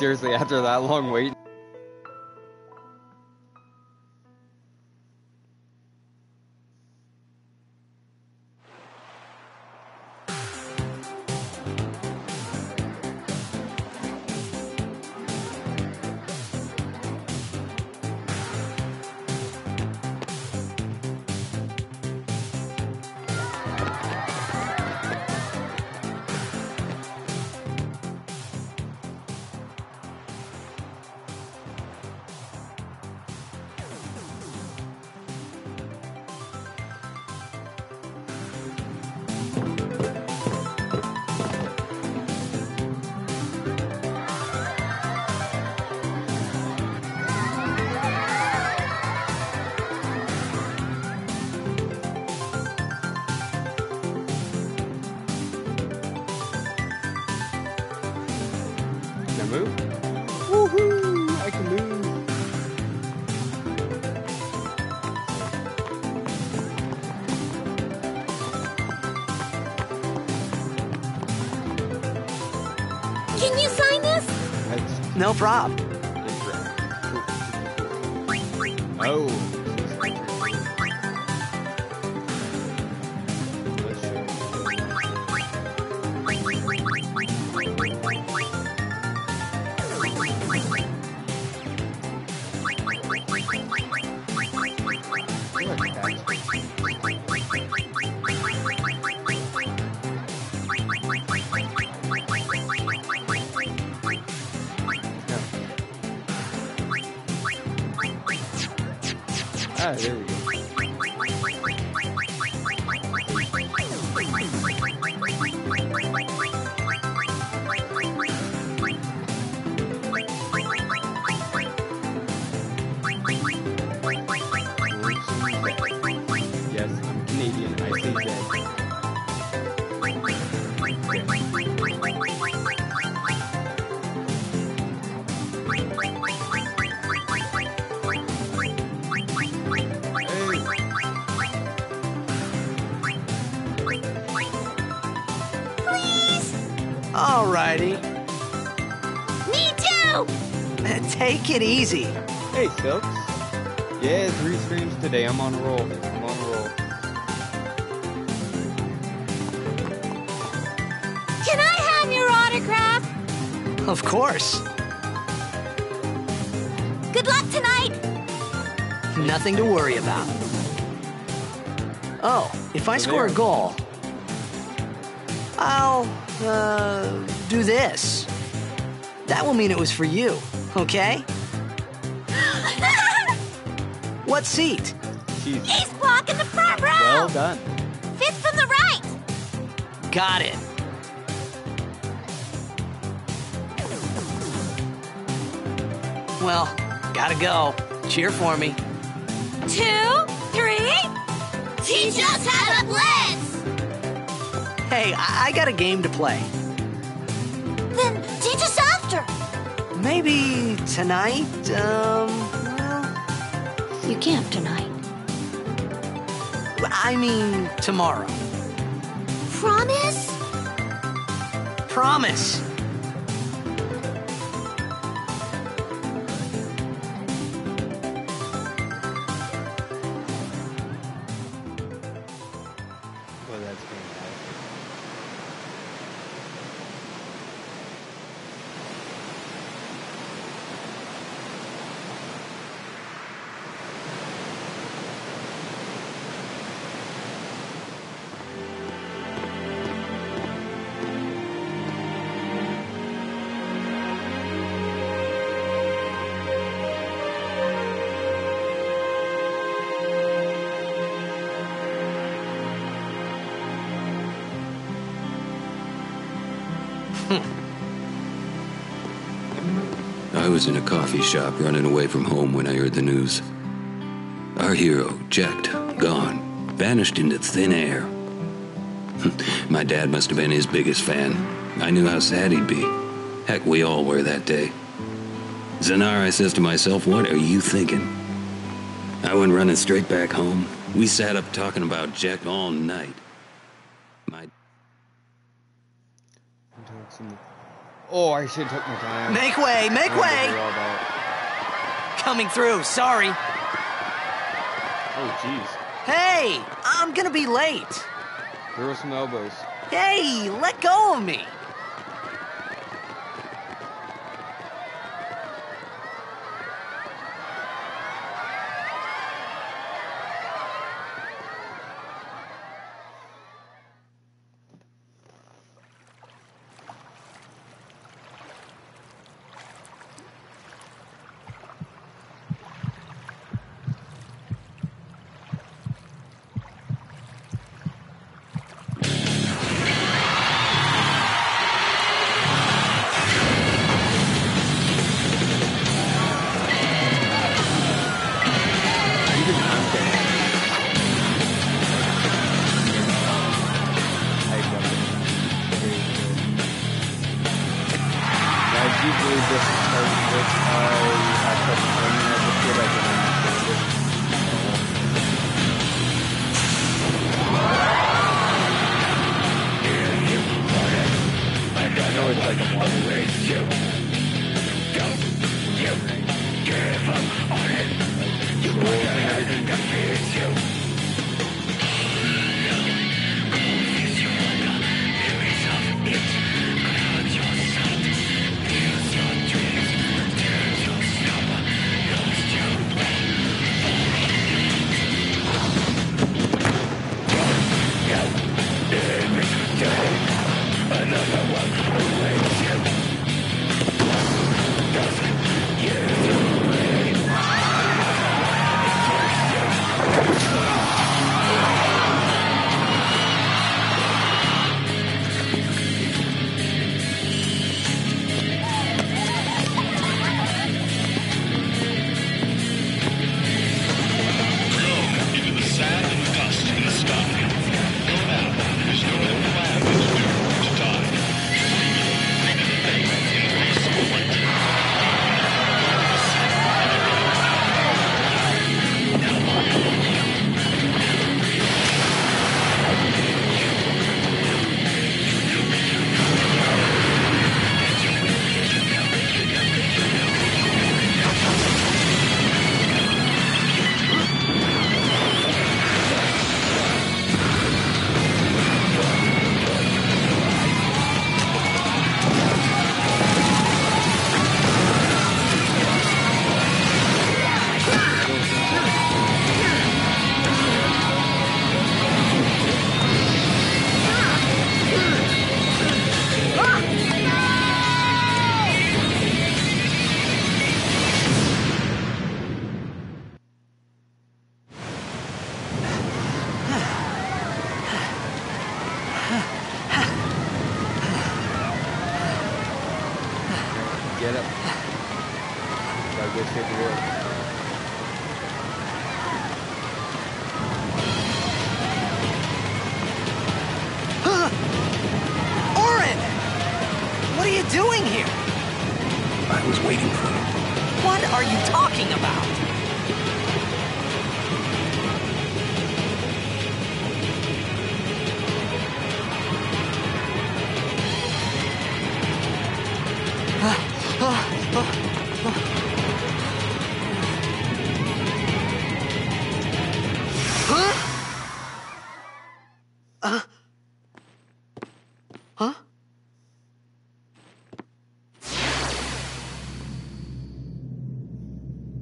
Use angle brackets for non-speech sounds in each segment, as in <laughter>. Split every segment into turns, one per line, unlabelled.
seriously, after that long wait.
Easy.
Hey, Silks. Yeah, three streams today. I'm on a roll. I'm on a roll.
Can I have your autograph?
Of course.
Good luck tonight!
Nothing to worry about. Oh, if I score a goal, I'll, uh, do this. That will mean it was for you, okay? What seat?
Jeez.
He's blocking the front row!
Well done.
Fifth from the right!
Got it. Well, gotta go. Cheer for me.
Two, three. Teach us how to blitz!
Hey, I, I got a game to play.
Then teach us after.
Maybe tonight, um, well,
You can't tonight.
I mean tomorrow.
Promise?
Promise.
Was in a coffee shop running away from home when I heard the news. Our hero, Jecht, gone, vanished into thin air. <laughs> My dad must have been his biggest fan. I knew how sad he'd be. Heck, we all were that day. Zanar, I says to myself, what are you thinking? I went running straight back home. We sat up talking about Jecht all night.
Oh, I should have took my time.
Make way, make way! Coming through, sorry.
Oh, jeez.
Hey, I'm gonna be late.
Throw some elbows.
Hey, let go of me!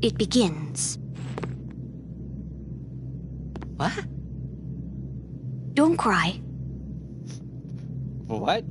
It
begins.
What?
Don't cry.
What?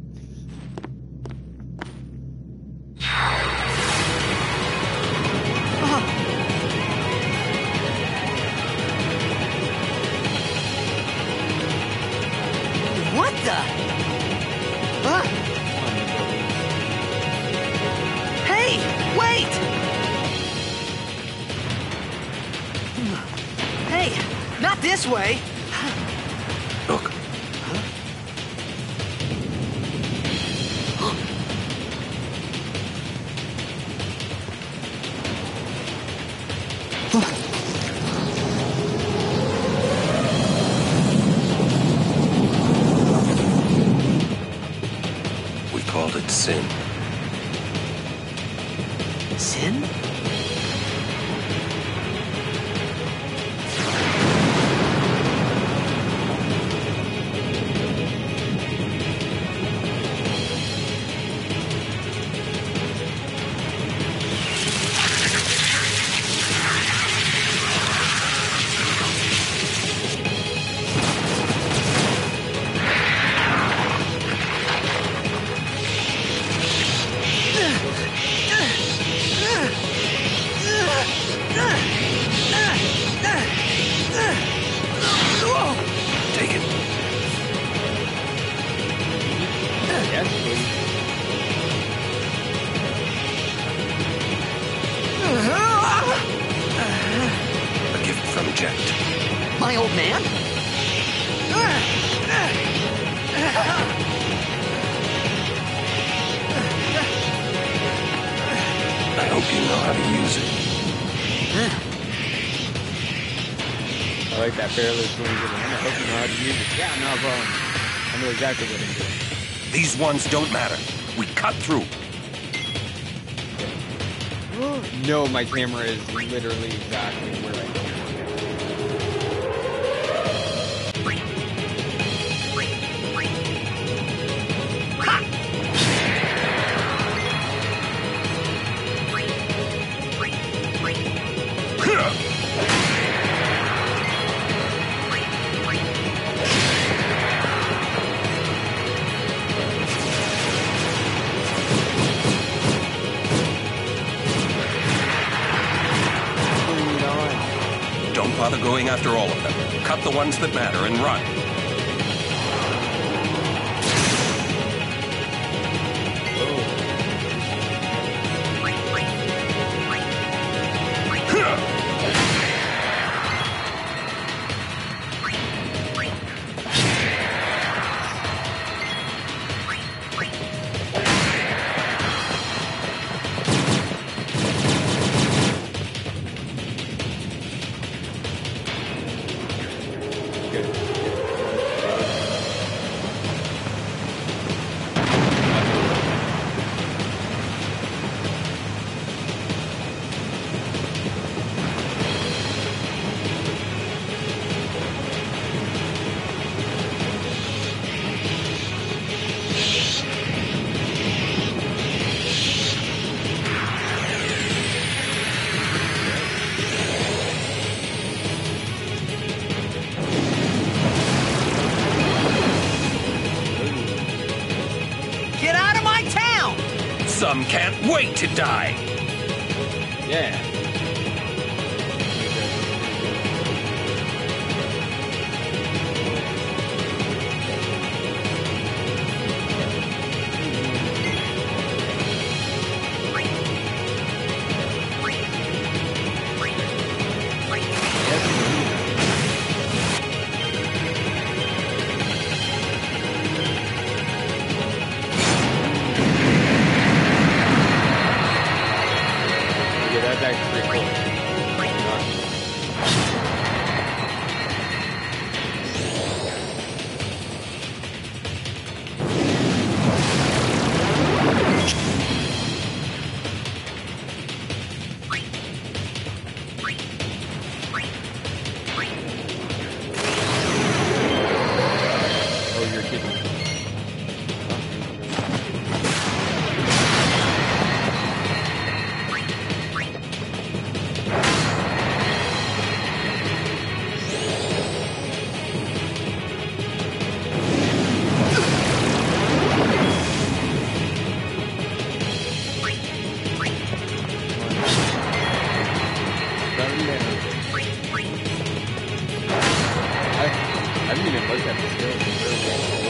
Gift from Jecht.
My old man?
I hope you know how to use it.
I like that fearless wings of the hand. I hope you know how to use it. Yeah, no problem. I know exactly what it is.
These ones don't matter. We cut through.
No, my camera is literally exactly where I go.
The ones that matter and run. Wait to die.
哎，还没人跑
起来呢。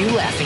What
are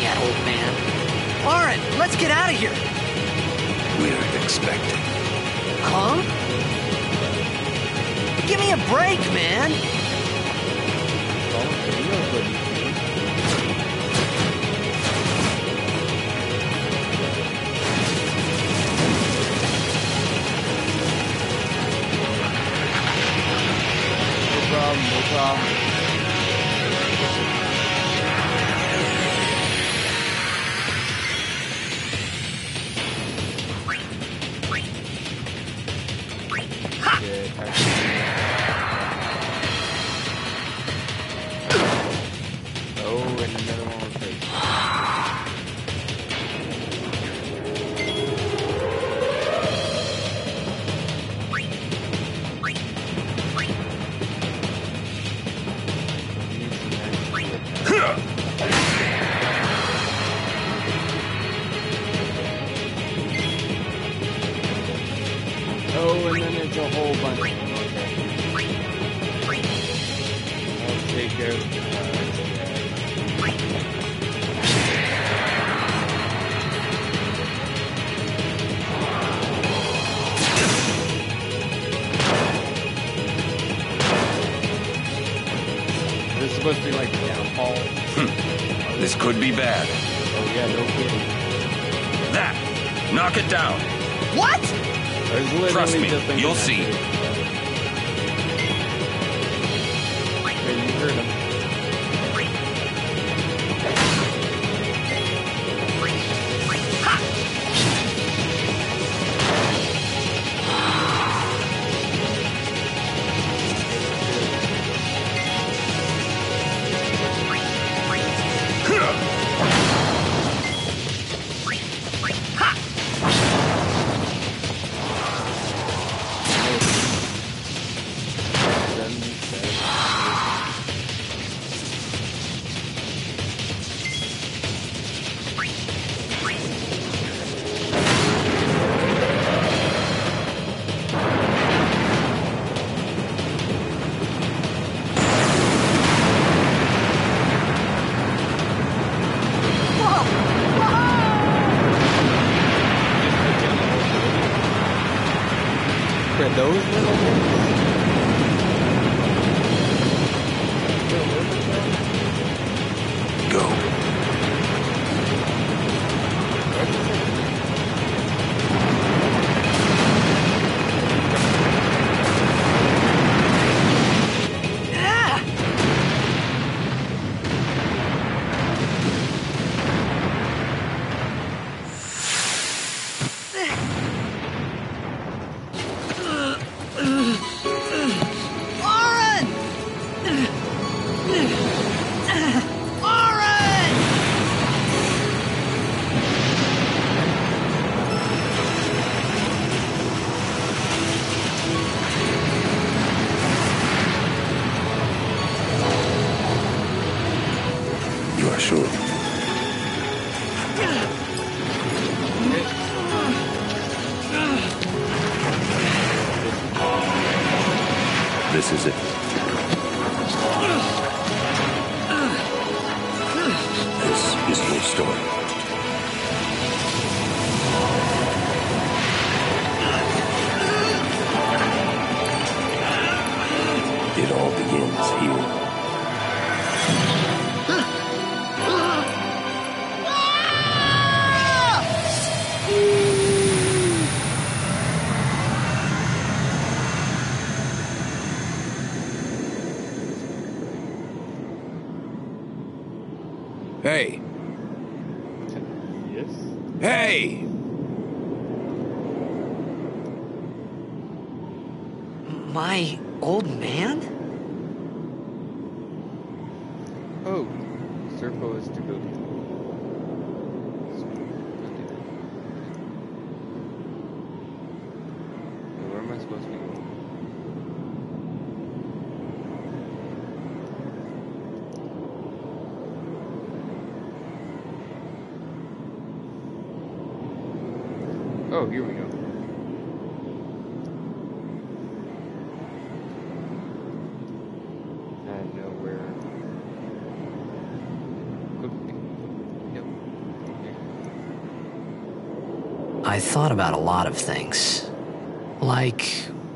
thought about a lot of things. Like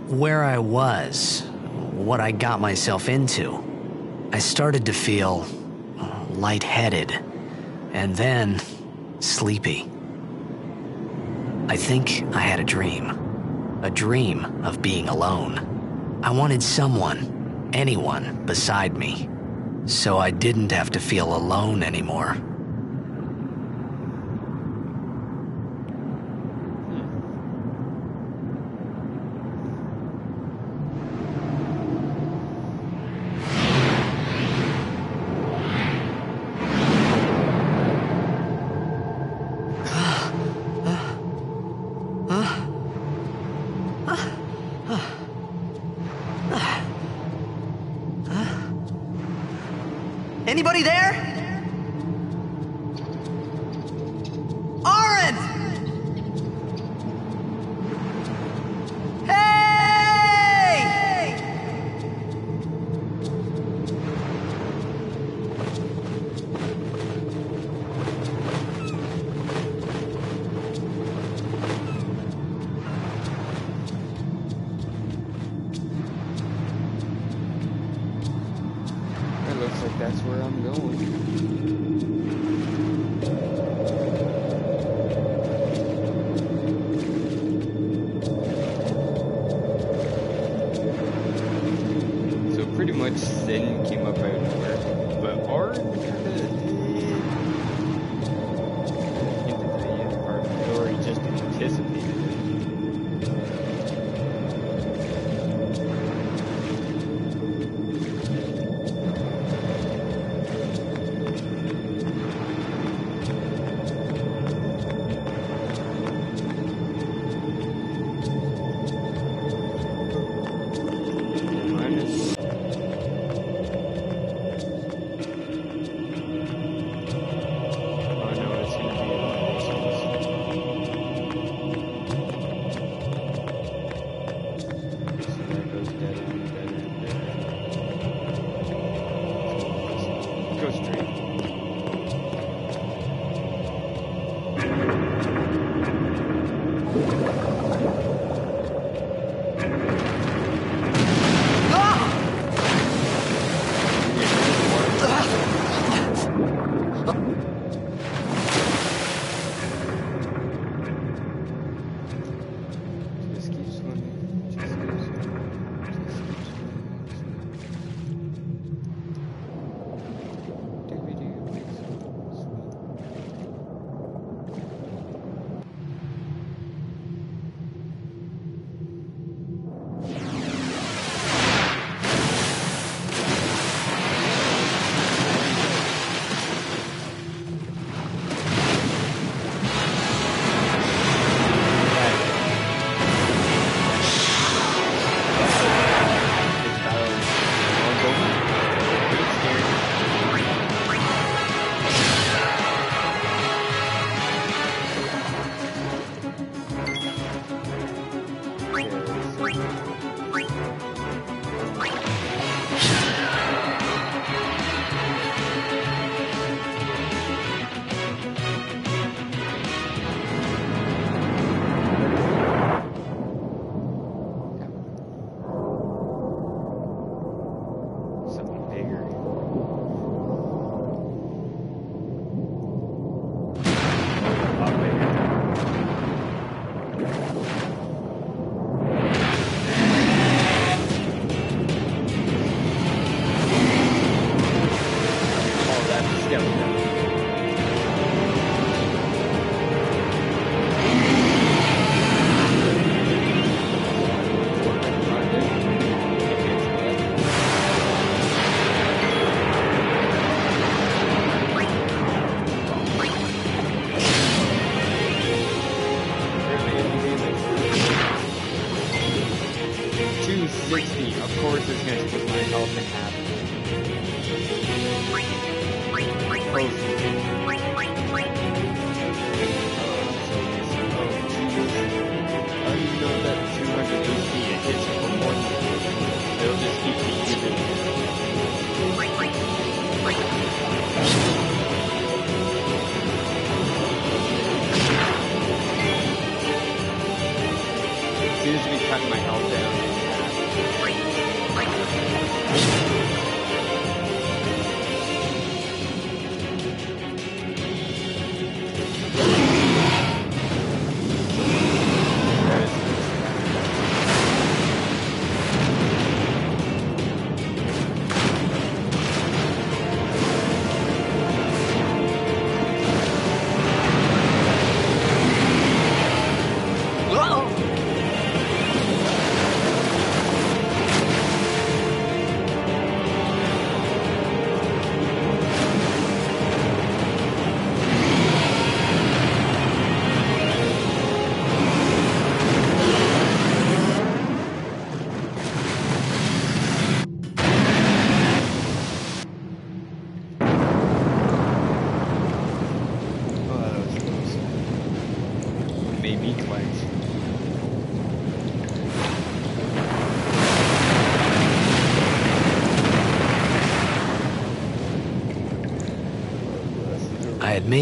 where I was, what I got myself into. I started to feel lightheaded and then sleepy. I think I had a dream. A dream of being alone. I wanted someone, anyone, beside me. So I didn't have to feel alone anymore.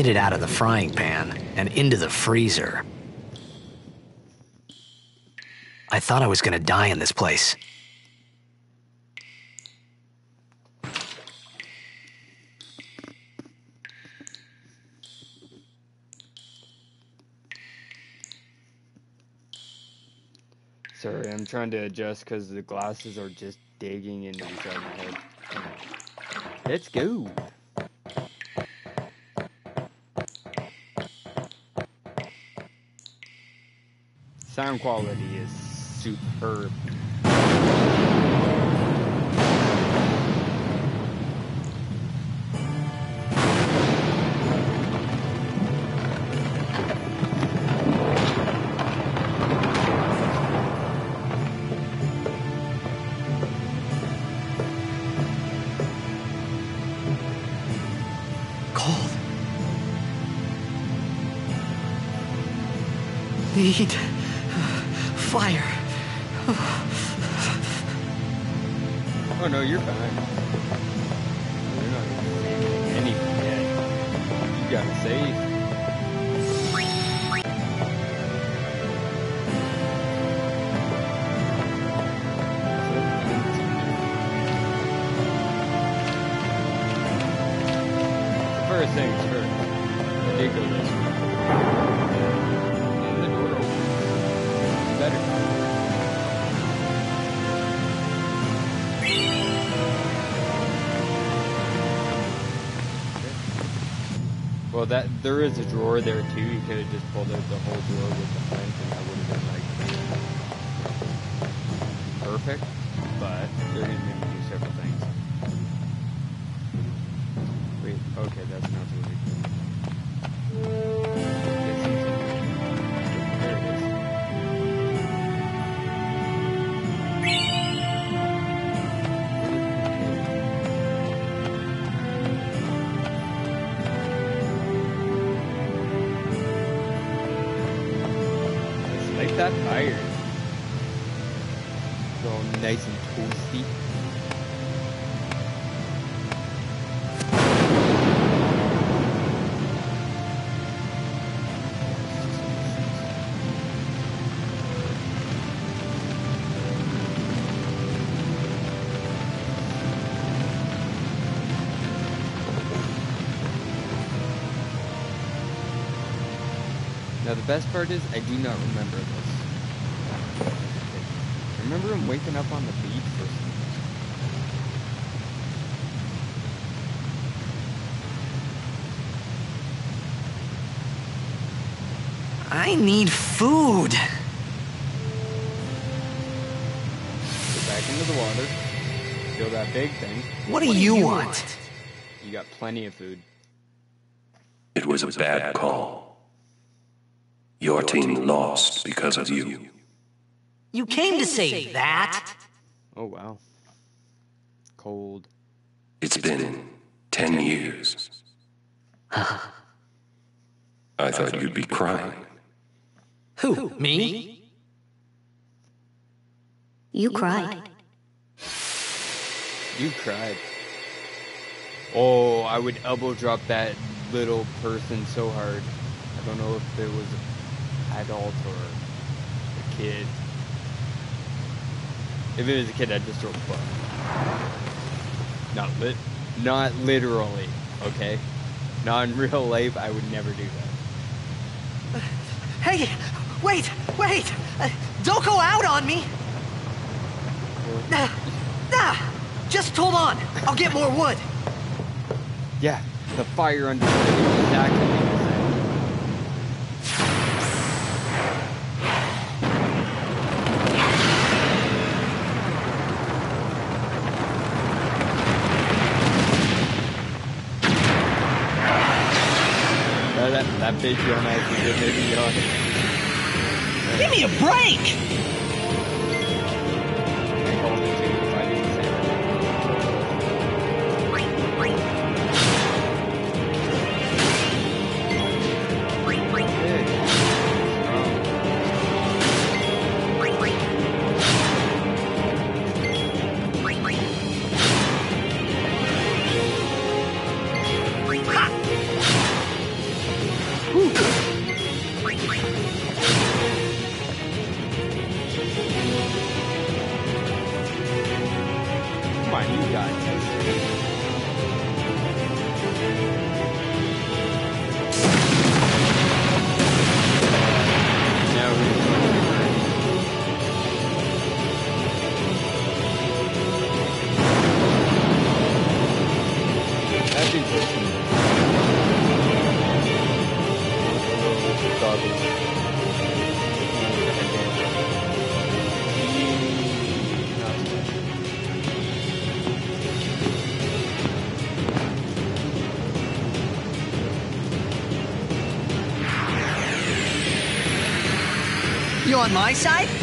Made
it out of the frying pan and into the freezer. I thought I was gonna die in this place.
Sorry, I'm trying to adjust because the glasses are just digging into other's head. Let's go. Sound quality is superb.
Cold. Need fire.
Well, that there is a drawer there too. You could have just pulled out the whole drawer with the plank, and that would have been like perfect. But they're gonna make do several things. Best part is I do not remember this. I remember him waking up on the beach for some reason.
I need food.
Go back into the water. Feel that big thing.
What do you want?
You got plenty of food.
It was a bad call. Your team lost because of you.
You came to say that?
Oh wow. Cold.
It's been ten years. <laughs> I thought you'd be crying.
Who? Me?
You cried.
You cried. Oh, I would elbow drop that little person so hard. I don't know if there was an adult or a kid. If it was a kid, I'd just throw a book.
not lit, not literally. Okay, not in <laughs> real life. I would never do that. <laughs>
Hey, wait, wait! Uh, don't go out on me! Nah, nah, just hold on. I'll get more wood.
Yeah, the fire under the the that.
Give me a break!
On
my side?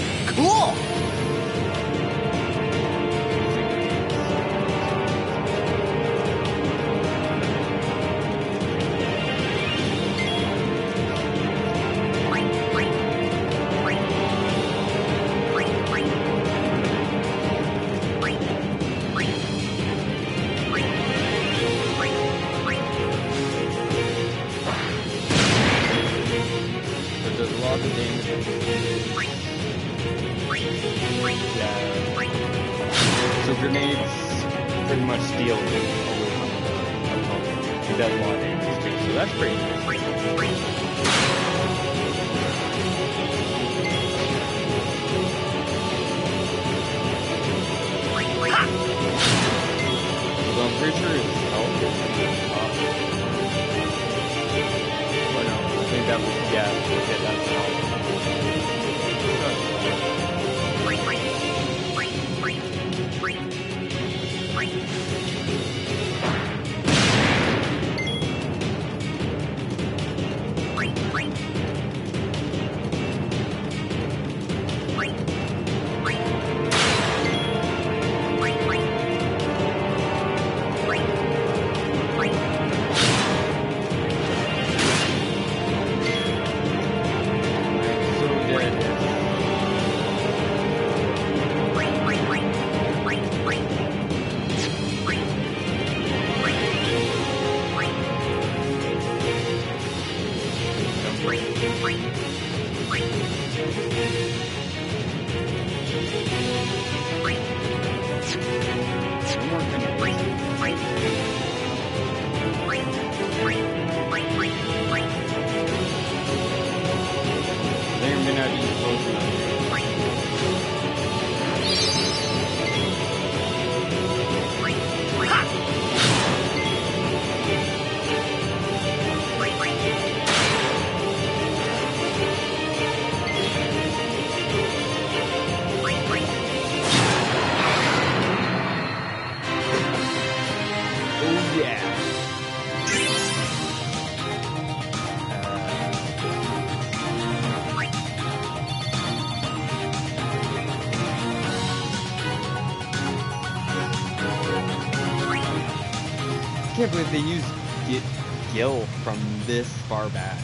far back.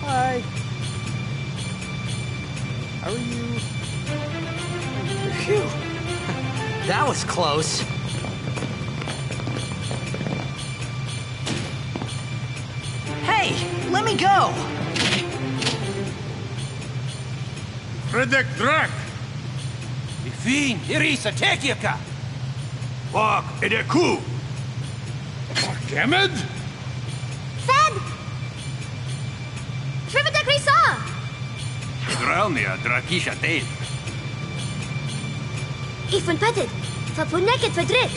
Hi. How are you?
Phew. <laughs> that was close. Hey, let me go.
Fredek Drake.
Fin, Irisa, Tekiaka!
Wak Edeku! Gemed?
Fed! Shrivadak Risa!
Drelnia, Drakisha Tail.
Ifun Petit! Fapuneket Fedrik!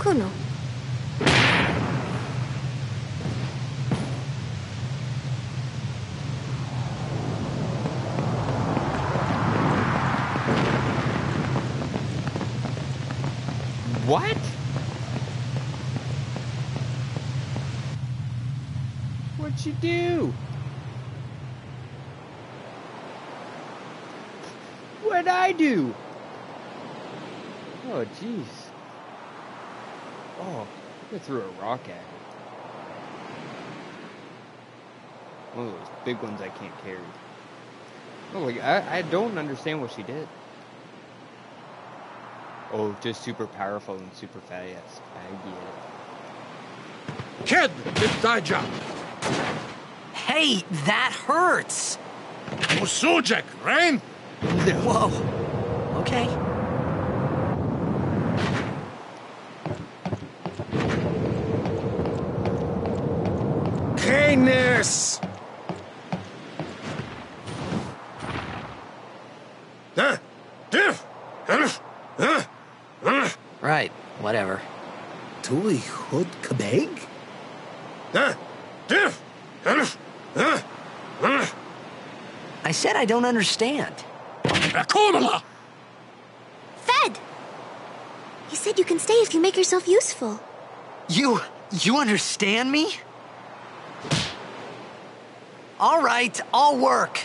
Kuno.
What? What'd you do? What'd I do? Oh, jeez. Oh, I threw a rock at it. One of those big ones I can't carry. Oh, like I, I don't understand what she did. Oh, just super powerful and super fast. I get it.
Kid! Bitdaja!
Hey, that hurts!
Musujek, Rain!
Whoa. Okay. Right, whatever.
Tuli Hud Kabeg?
Huh? Diff! Huh? Huh? Huh?
I said I don't understand.
Akomala!
Fed! He said you can stay if you make yourself useful.
You. you understand me? All right, I'll work.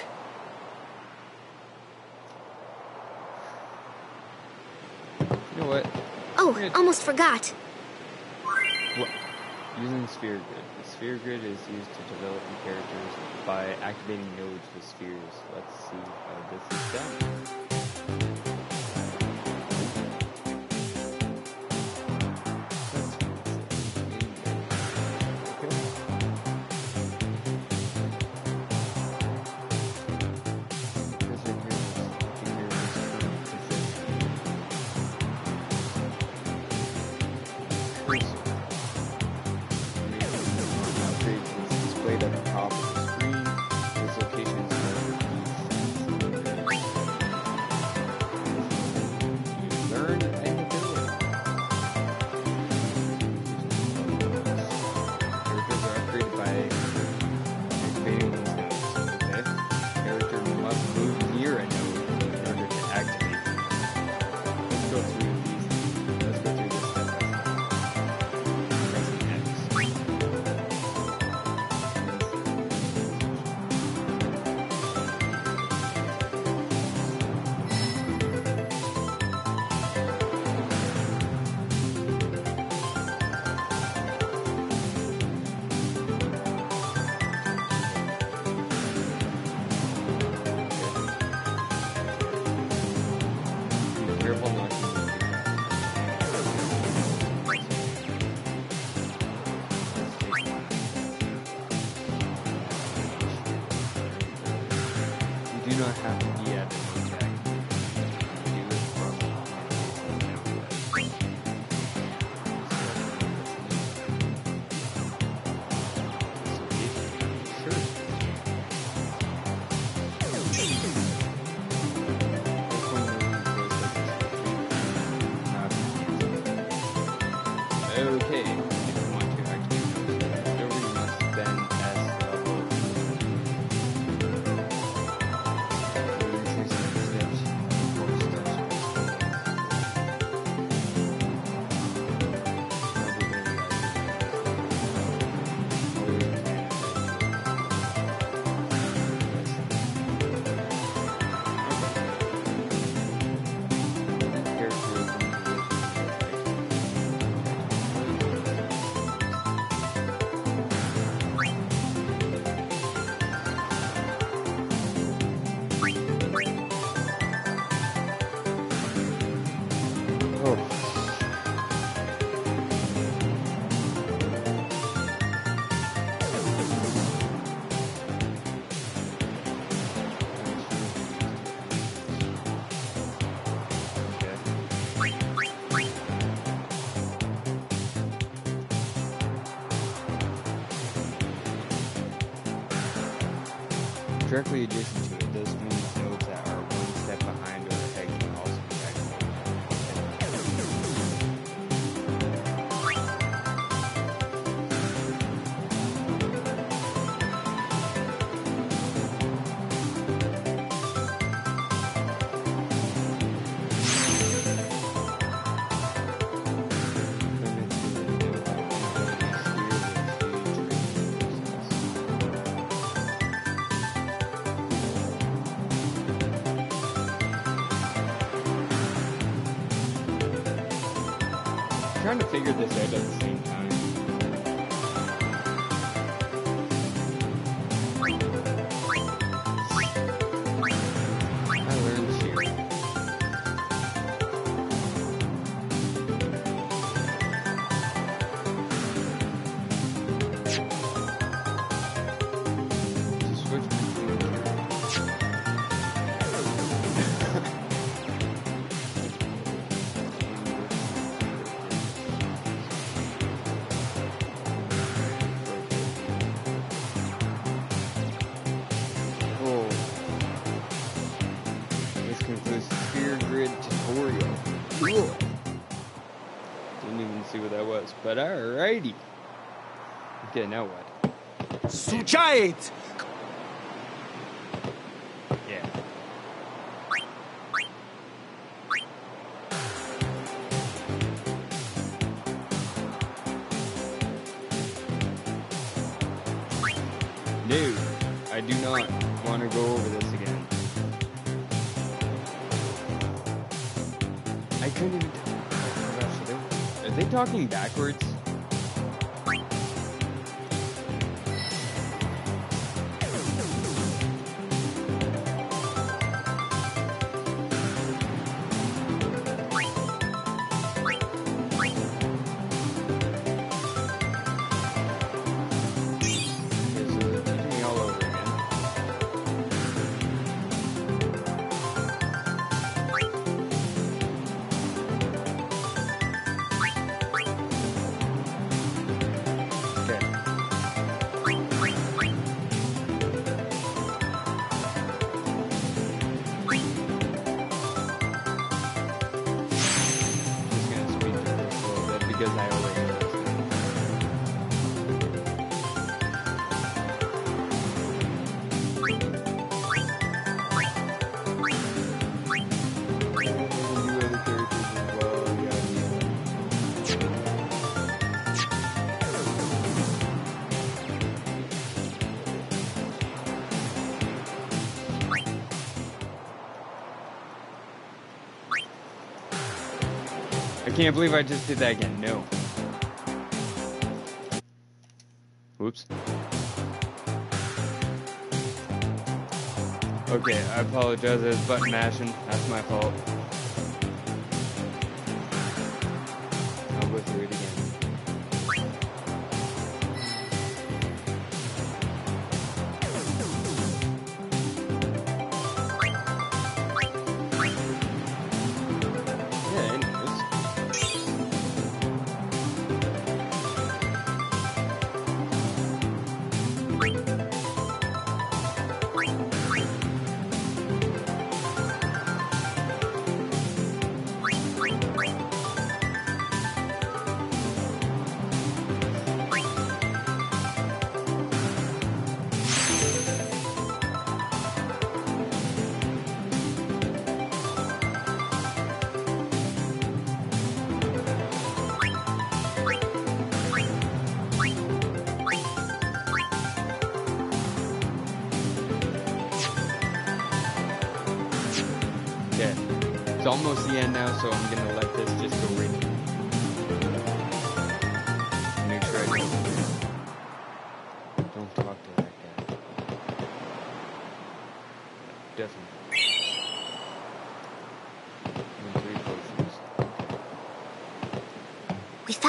You know what?
Oh, almost forgot.
What? Using sphere grid. The sphere grid is used to develop new characters by activating nodes with spheres. Let's see how this is done. Directly adjacent but alrighty. Okay, now what?
Suchait!
Yeah. No, I do not want to go over this again. I couldn't even are they talking backwards? Can't believe I just did that again. No. Whoops. Okay, I apologize. I was button mashing. That's my fault.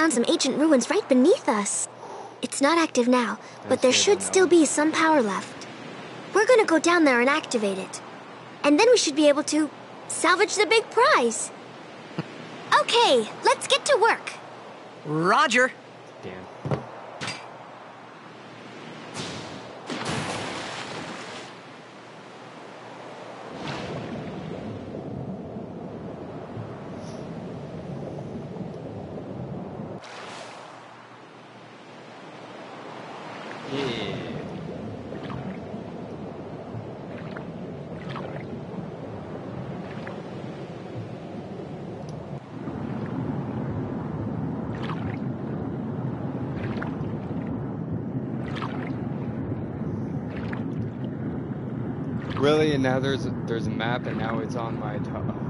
Found some ancient ruins right beneath us. It's not active now, but there should still be some power left. We're gonna go down there and activate it. And then we should be able to salvage the big prize. <laughs> Okay, let's get to work.
Roger.
Australia. Now there's a, there's a map, and now it's on my top.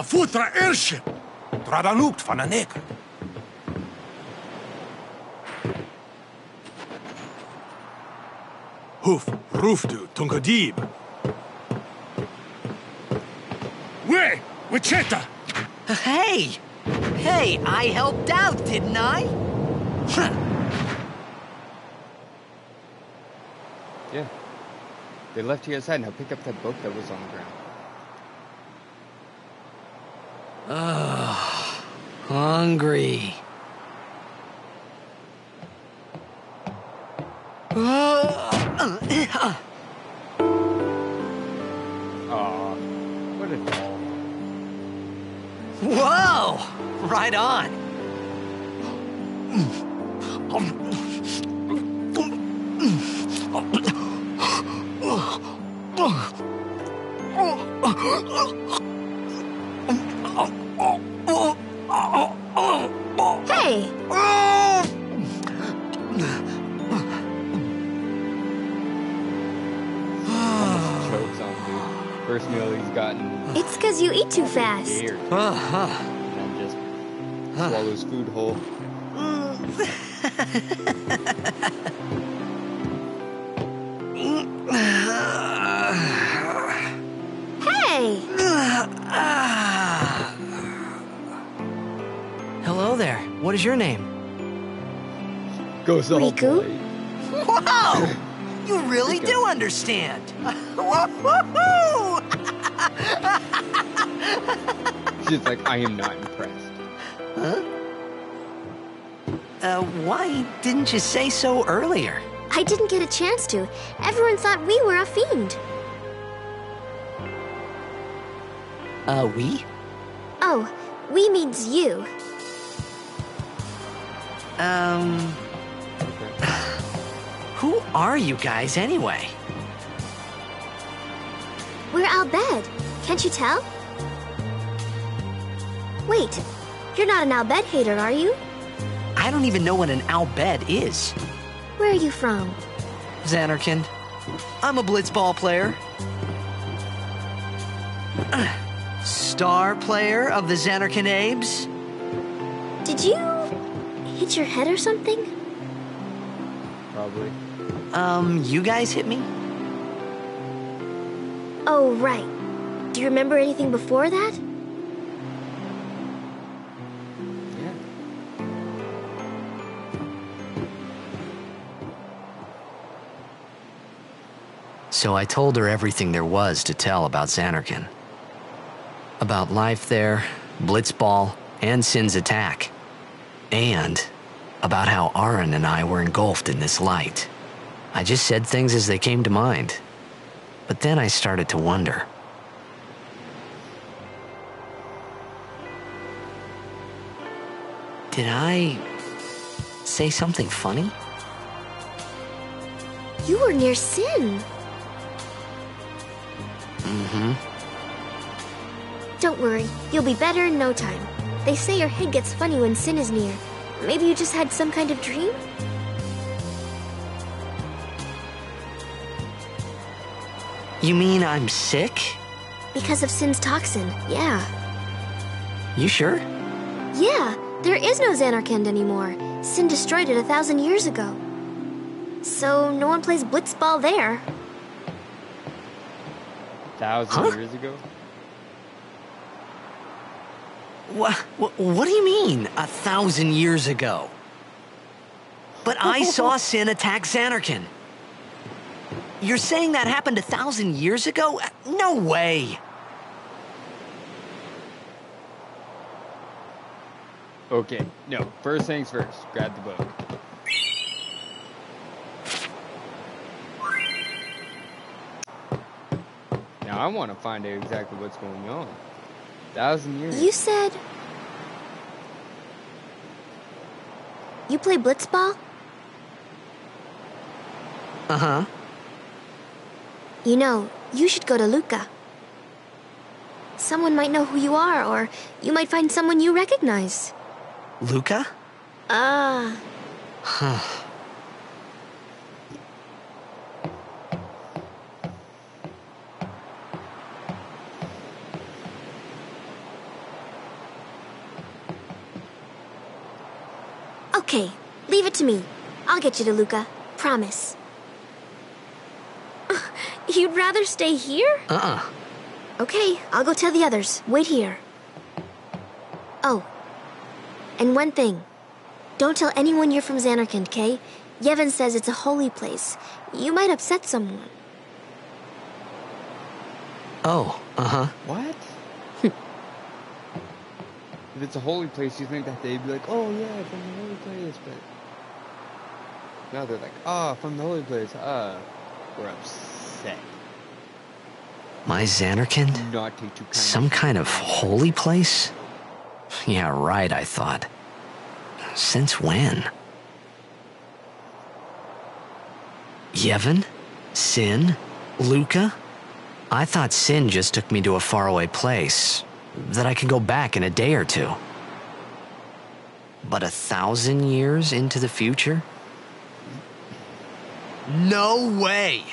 Verfutra airship! Dradanukt van een nek. Hoof, roofdu, tungadib. We, Wichita!
Hey! Hey, I helped out, didn't I?
Yeah. They left you outside. Now pick up that book that was on the ground.
Ugh. Hungry.
Aw, what a doll.
Whoa! Right on.
Hey!
Chokes on food. First meal he's gotten
It's because you eat too fast.
years.
Uh-huh.
And then just swallows food whole.
Hey!
Hello there. What is your name?
Goes all
Rikku?
polite.
Wow! <laughs> You really do understand. Woo-hoo-hoo! <laughs>
She's like, I am not impressed. Huh?
Uh, why didn't you say so earlier?
I didn't get a chance to. Everyone thought we were a fiend.
Uh, we?
Oh, we means you.
Um, <sighs> who are you guys anyway?
We're Al Bhed. Can't you tell? Wait, you're not an Al Bhed hater, are you?
I don't even know what an Al Bhed is.
Where are you from?
Zanarkand. I'm a blitzball player. <sighs> Star player of the Zanarkand Abes.
Did you hit your head or something?
Probably.
Um, you guys hit me?
Oh, right. Do you remember anything before that?
Yeah.
So I told her everything there was to tell about Zanarkand. About life there, Blitzball, and Sin's attack. And about how Auron and I were engulfed in this light. I just said things as they came to mind. But then I started to wonder. Did I say something funny?
You were near Sin.
Mm-hmm.
Don't worry, you'll be better in no time. They say your head gets funny when Sin is near. Maybe you just had some kind of dream?
You mean I'm sick?
Because of Sin's toxin, yeah.
You sure?
Yeah, there is no Zanarkand anymore. Sin destroyed it a thousand years ago. So no one plays blitzball there.
Thousand
Huh?
years ago?
What, what, what do you mean, a thousand years ago? But I <laughs> saw Sin attack Zanarkand. You're saying that happened a thousand years ago? No way.
Okay, no. First things first. Grab the book. Now I want to find out exactly what's going on. Thousand years.
You said. You play blitzball?
Uh huh.
You know, you should go to Luca. Someone might know who you are, or you might find someone you recognize.
Luca?
Ah,
Huh.
Okay. Leave it to me. I'll get you to Luca. Promise. You'd rather stay here?
Uh-uh.
Okay, I'll go tell the others. Wait here. Oh, and one thing. Don't tell anyone you're from Zanarkand, okay? Yevon says it's a holy place. You might upset someone.
Oh, uh-huh.
What? If it's a holy place, you think that they'd be like, oh yeah, from the holy place, but now they're like, ah, from the holy place, ah, we're upset.
My Zanarkand?
Do not take too kind
Some kind of holy place? Yeah, right, I thought. Since when? Yevon? Sin? Luca? I thought Sin just took me to a faraway place, that I could go back in a day or two. But a thousand years into the future? No way!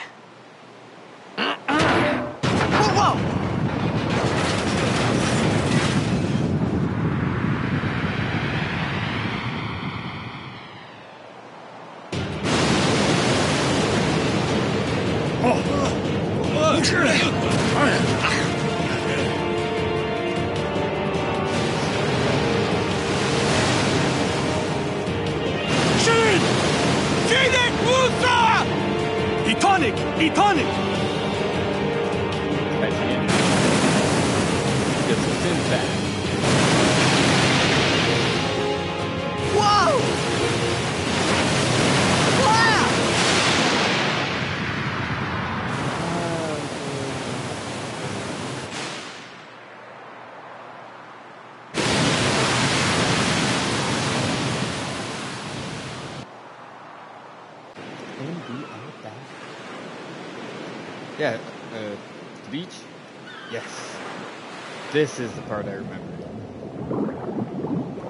This is the part I remember.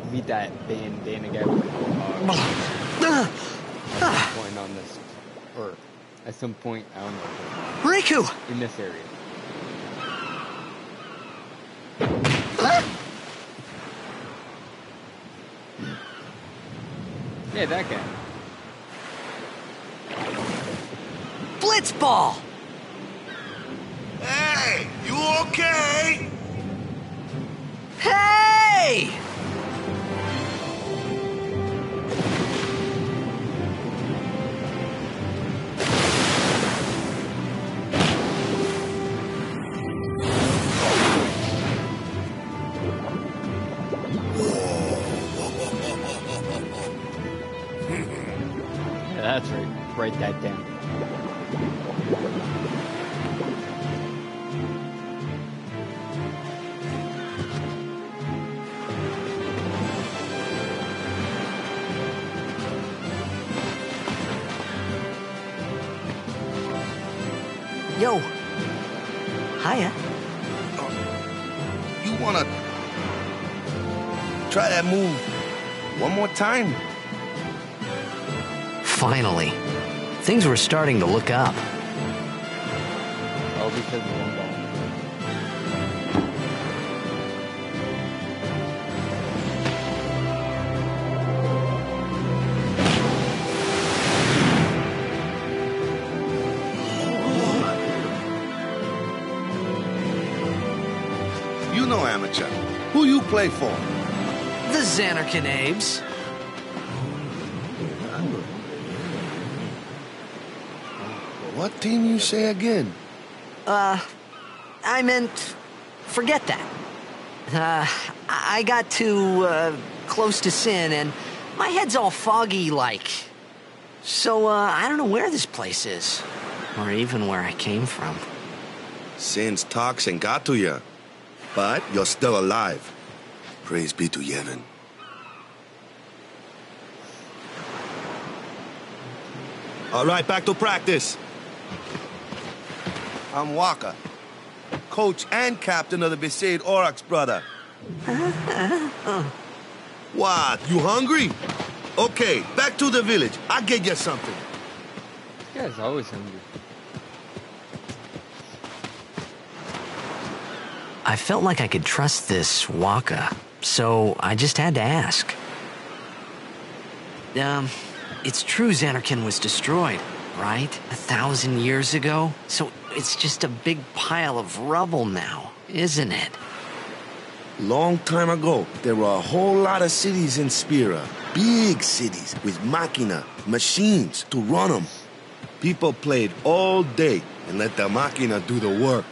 Meet that bandana guy with the uh, point on this, or at some point, I don't know,
Rikku!
in this area. That
move one more time?
Finally. Things were starting to look up.
All because of one ball.
You know amateur. Who you play for?
Zanarkand Abes.
What team you say again?
Uh, I meant, forget that. Uh, I got too, uh, close to sin and my head's all foggy like. So, uh, I don't know where this place is. Or even where I came from.
Sin's toxin got to you. But you're still alive. Praise be to Yevon. All right, back to practice. I'm Wakka, coach and captain of the Besaid Aurochs, brother. <laughs> what? You hungry? Okay, back to the village. I'll get you something.
This guy's always hungry.
I felt like I could trust this Wakka, so I just had to ask. Um, it's true Zanarkand was destroyed, right? A thousand years ago? So it's just a big pile of rubble now, isn't it?
Long time ago, there were a whole lot of cities in Spira. Big cities with machina, machines to run them. People played all day and let the machina do the work.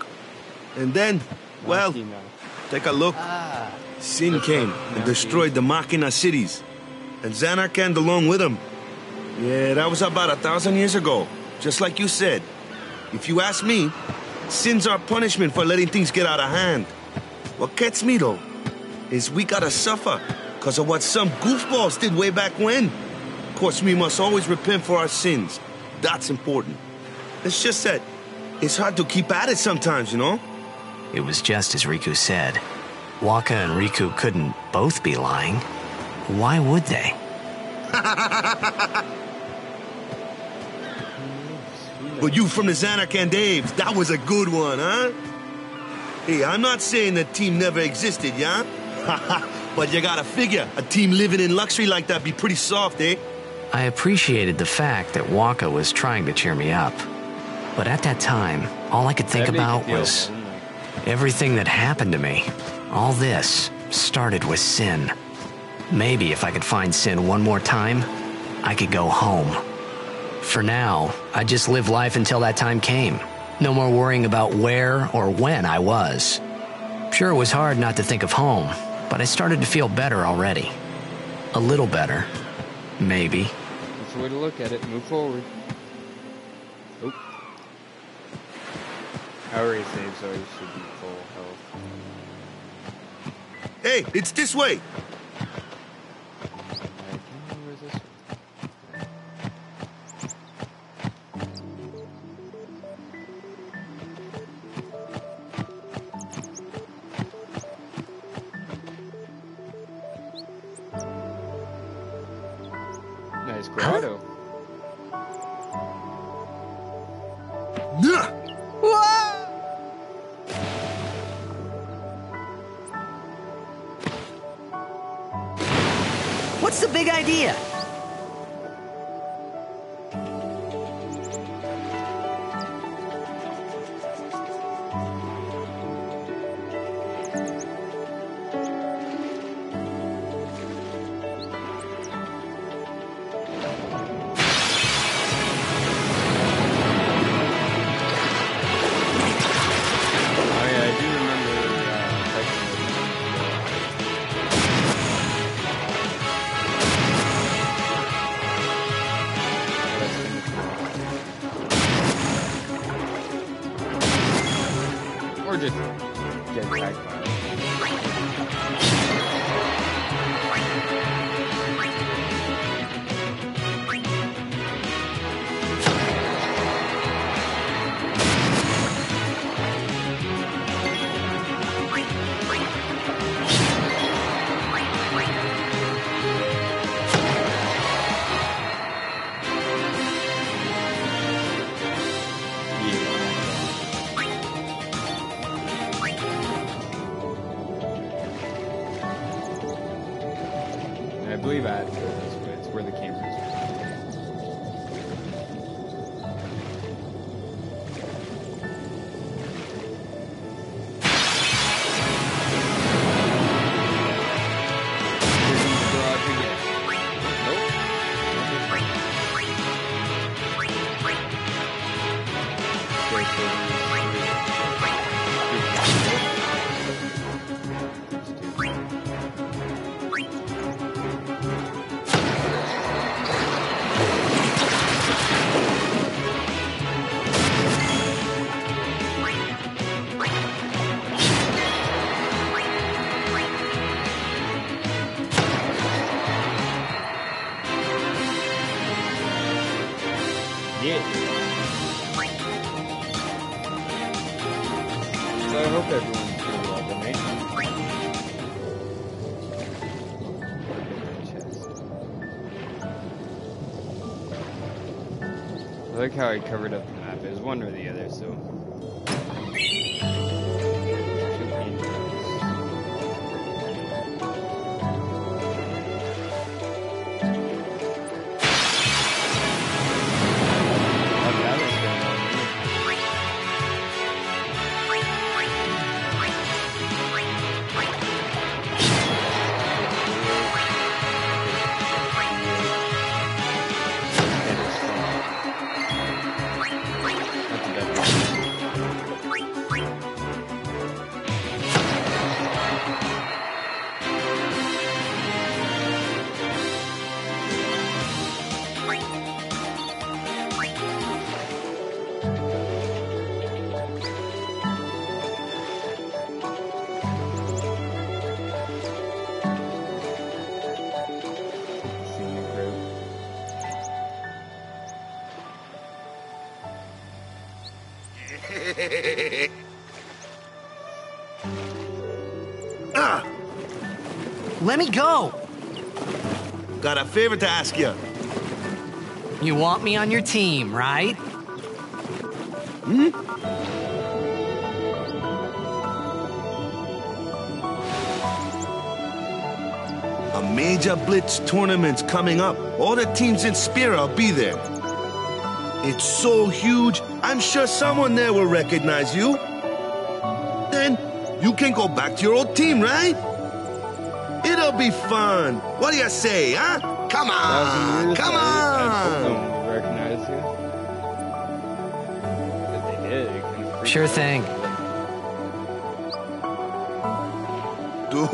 And then, well,
Machina.
take a look. Ah. Sin came and destroyed the machina cities. And Zanarkand along with them. Yeah, that was about a thousand years ago. Just like you said. If you ask me, sin's are punishment for letting things get out of hand. What gets me though is we gotta suffer because of what some goofballs did way back when. Of course, we must always repent for our sins. That's important. It's just that it's hard to keep at it sometimes, you know?
It was just as Rikku said. Wakka and Rikku couldn't both be lying. Why would they? <laughs>
But you from the Zanarkand Daves, that was a good one, huh? Hey, I'm not saying that team never existed, yeah? <laughs> but you gotta figure, a team living in luxury like that be pretty soft, eh?
I appreciated the fact that Wakka was trying to cheer me up. But at that time, all I could think
That'd
about was everything that happened to me. All this started with Sin. Maybe if I could find Sin one more time, I could go home. For now, I just live life until that time came. No more worrying about where or when I was. Sure, it was hard not to think of home, but I started to feel better already. A little better. Maybe.
That's the way to look at it. Move forward. Oop. Our saves always should be full health.
Hey, it's this way.
Grotto.
Nah.
What's the big idea?
With- Or just I like <laughs>
Ah,
Let me go.
got a favor to ask you.
You want me on your team, right? Hmm?
A major blitz tournament's coming up. All the teams in Spira will be there. It's so huge, I'm sure someone there will recognize you. Then you can go back to your old team, right? It'll be fun. What do you say, huh? Come on, come
I, I hope no
on.
one will recognize you. If they did, it can freak
Sure thing.
Dude,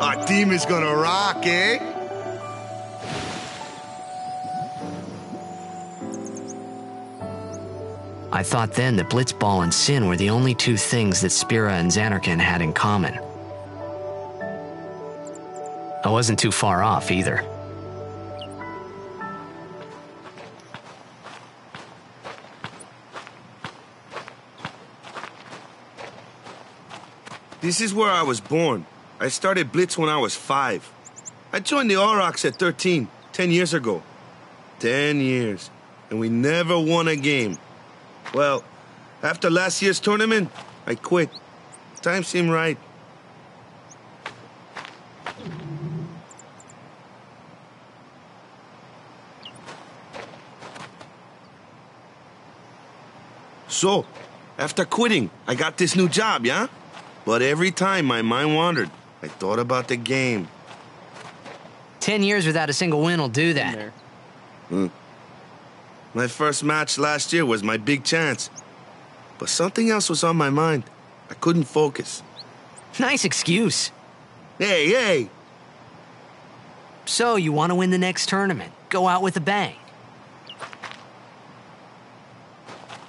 our team is gonna rock, eh?
I thought then that Blitzball and Sin were the only two things that Spira and Zanarkand had in common. I wasn't too far off either.
This is where I was born. I started Blitz when I was five. I joined the Aurochs at 13, 10 years ago. 10 years. And we never won a game. Well, after last year's tournament, I quit. Time seemed right. So, after quitting, I got this new job, yeah? But every time my mind wandered, I thought about the game.
Ten years without a single win will do that.
there. Hmm.
My first match last year was my big chance. But something else was on my mind. I couldn't focus.
Nice excuse.
Hey, hey!
So, you want to win the next tournament? Go out with a bang.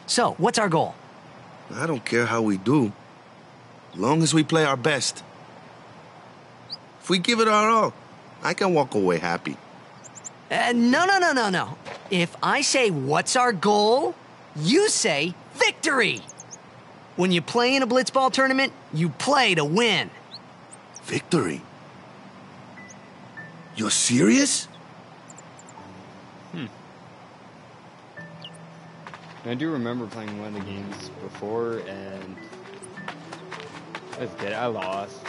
So, what's our goal?
I don't care how we do. Long as we play our best. If we give it our all, I can walk away happy.
Uh, no, no, no, no, no. If I say, what's our goal? You say, victory! When you play in a blitzball tournament, you play to win.
Victory? You're serious? Hmm.
I do remember playing one of the games before, and I was good. I lost.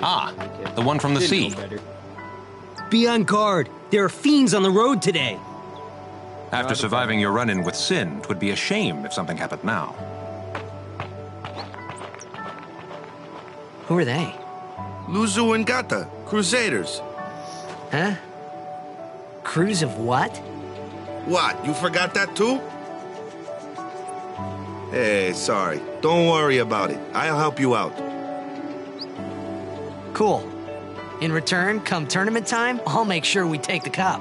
Ah,
as a kid.
the one from the sea.
Be on guard. There are fiends on the road today.
After surviving your run in with Sin, 'twould be a shame if something happened now.
Who are they?
Luzzu and Gatta, Crusaders.
Huh? Crews of what?
What, you forgot that too? Hey, sorry. Don't worry about it. I'll help you out.
Cool. In return, come tournament time, I'll make sure we take the cup.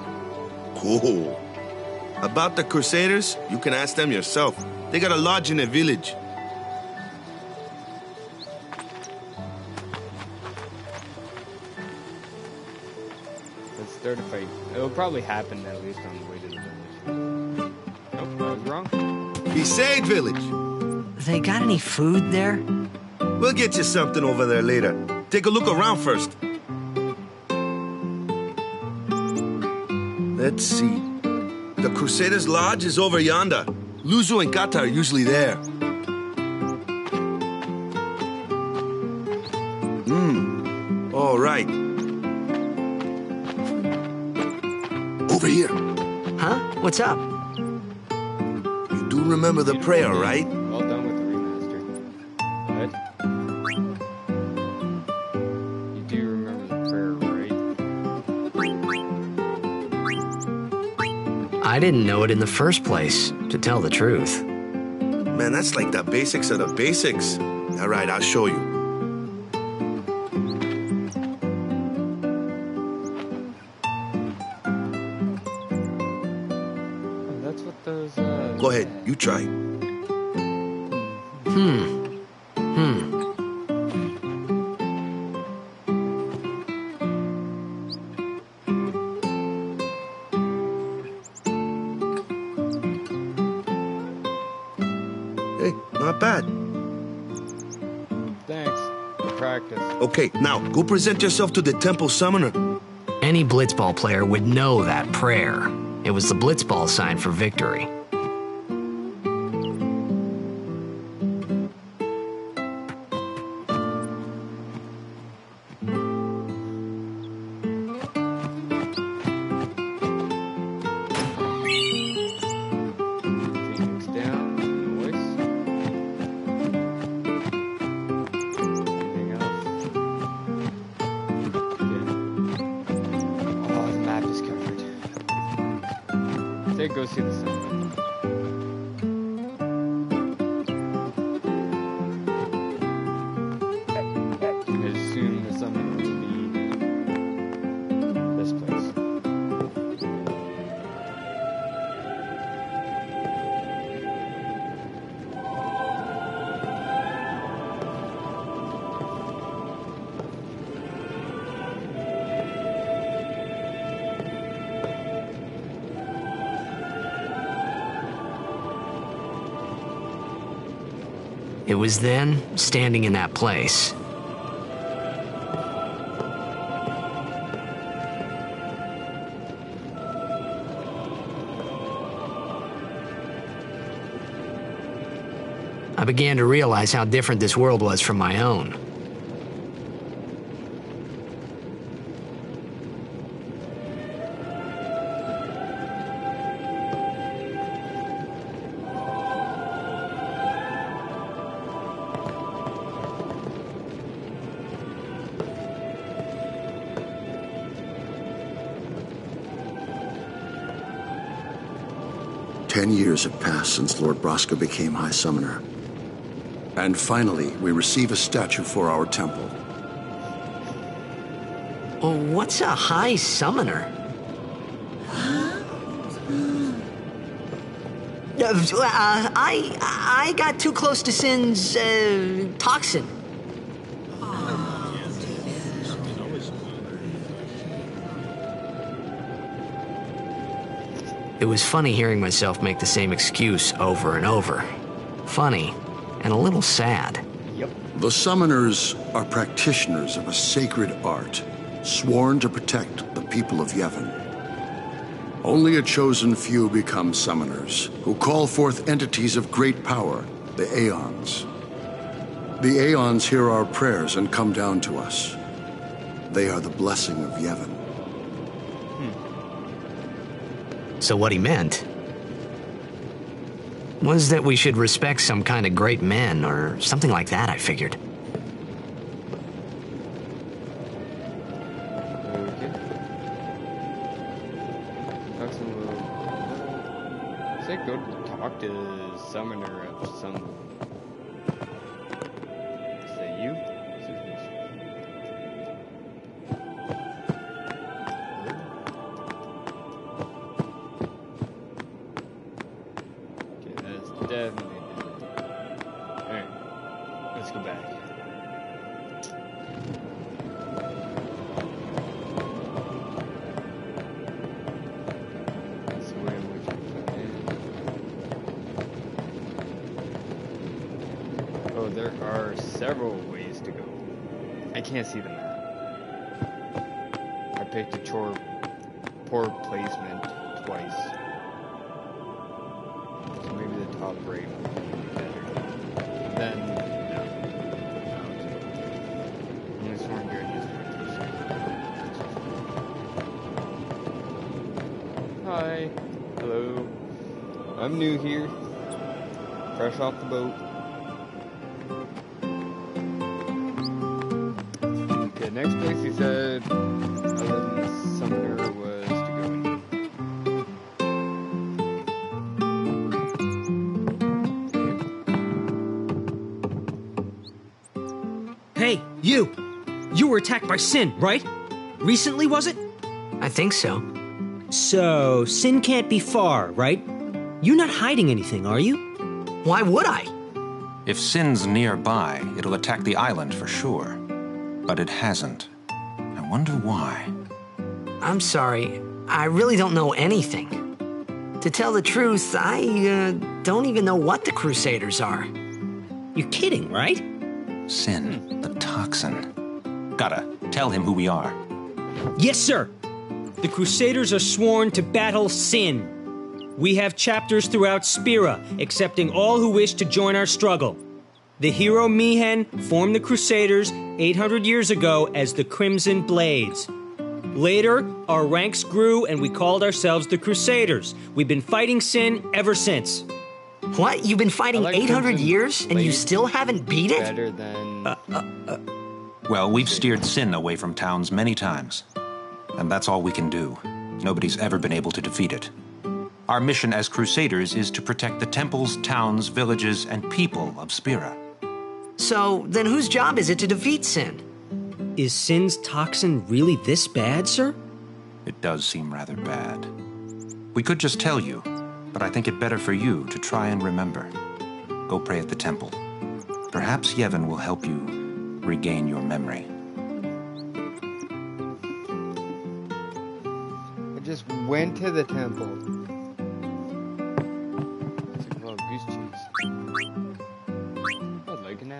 Cool. About the Crusaders, you can ask them yourself. They got a lodge in a village.
Let's start a fight. It'll probably happen at least on the way to the village. Nope, I was wrong.
Besaid village.
They got any food there?
We'll get you something over there later. Take a look around first. Let's see. The Crusaders' Lodge is over yonder. Luzzu and Gatta are usually there. Hmm. All right. Over here.
Huh? What's up?
You remember the prayer, right?
Well done with the remaster. What? You do remember the prayer, right?
I didn't know it in the first place, to tell the truth.
Man, that's like the basics of the basics. All right, I'll show you. You try.
Hmm. Hmm.
Hey, not bad.
Thanks. For practice.
Okay, now go present yourself to the temple summoner.
Any blitzball player would know that prayer. It was the blitzball sign for victory. Was then, standing in that place, I began to realize how different this world was from my own.
Braska became High Summoner. And finally, we receive a statue for our temple.
Oh, what's a high summoner? Uh, I I got too close to Sin's uh, toxin. It was funny hearing myself make the same excuse over and over. Funny and a little sad. Yep.
The summoners are practitioners of a sacred art, sworn to protect the people of Yevon. Only a chosen few become summoners, who call forth entities of great power, the Aeons. The Aeons hear our prayers and come down to us. They are the blessing of Yevon.
So what he meant was that we should respect some kind of great men or something like that, I figured.
Okay. Say talk to summoner can't see the map. I picked a chore, poor placement twice. So maybe the top right would be better. Then, no. Only sworn good is Hi. Hello. I'm new here. Fresh off the boat.
Attacked by Sin, right? Recently, was it?
I think so.
So, Sin can't be far, right? You're not hiding anything, are you?
Why would I?
If Sin's nearby, it'll attack the island for sure. But it hasn't. I wonder why.
I'm sorry. I really don't know anything. To tell the truth, I uh, don't even know what the Crusaders are.
You're kidding, right?
Sin, the toxin. Gotta tell him who we are.
Yes, sir. The Crusaders are sworn to battle sin. We have chapters throughout Spira, accepting all who wish to join our struggle. The hero Mi'ihen formed the Crusaders 800 years ago as the Crimson Blades. Later, our ranks grew and we called ourselves the Crusaders. We've been fighting sin ever since.
What? You've been fighting
like
800 years and you still haven't beat it?
Better than.
Uh, uh, uh, Well, we've steered Sin away from towns many times. And that's all we can do. Nobody's ever been able to defeat it. Our mission as Crusaders is to protect the temples, towns, villages, and people of Spira.
So, then whose job is it to defeat Sin?
Is Sin's toxin really this bad, sir?
It does seem rather bad. We could just tell you, but I think it better for you to try and remember. Go pray at the temple. Perhaps Yevon will help you regain your memory.
I just went to the temple. It's like, oh, goose cheese. I was liking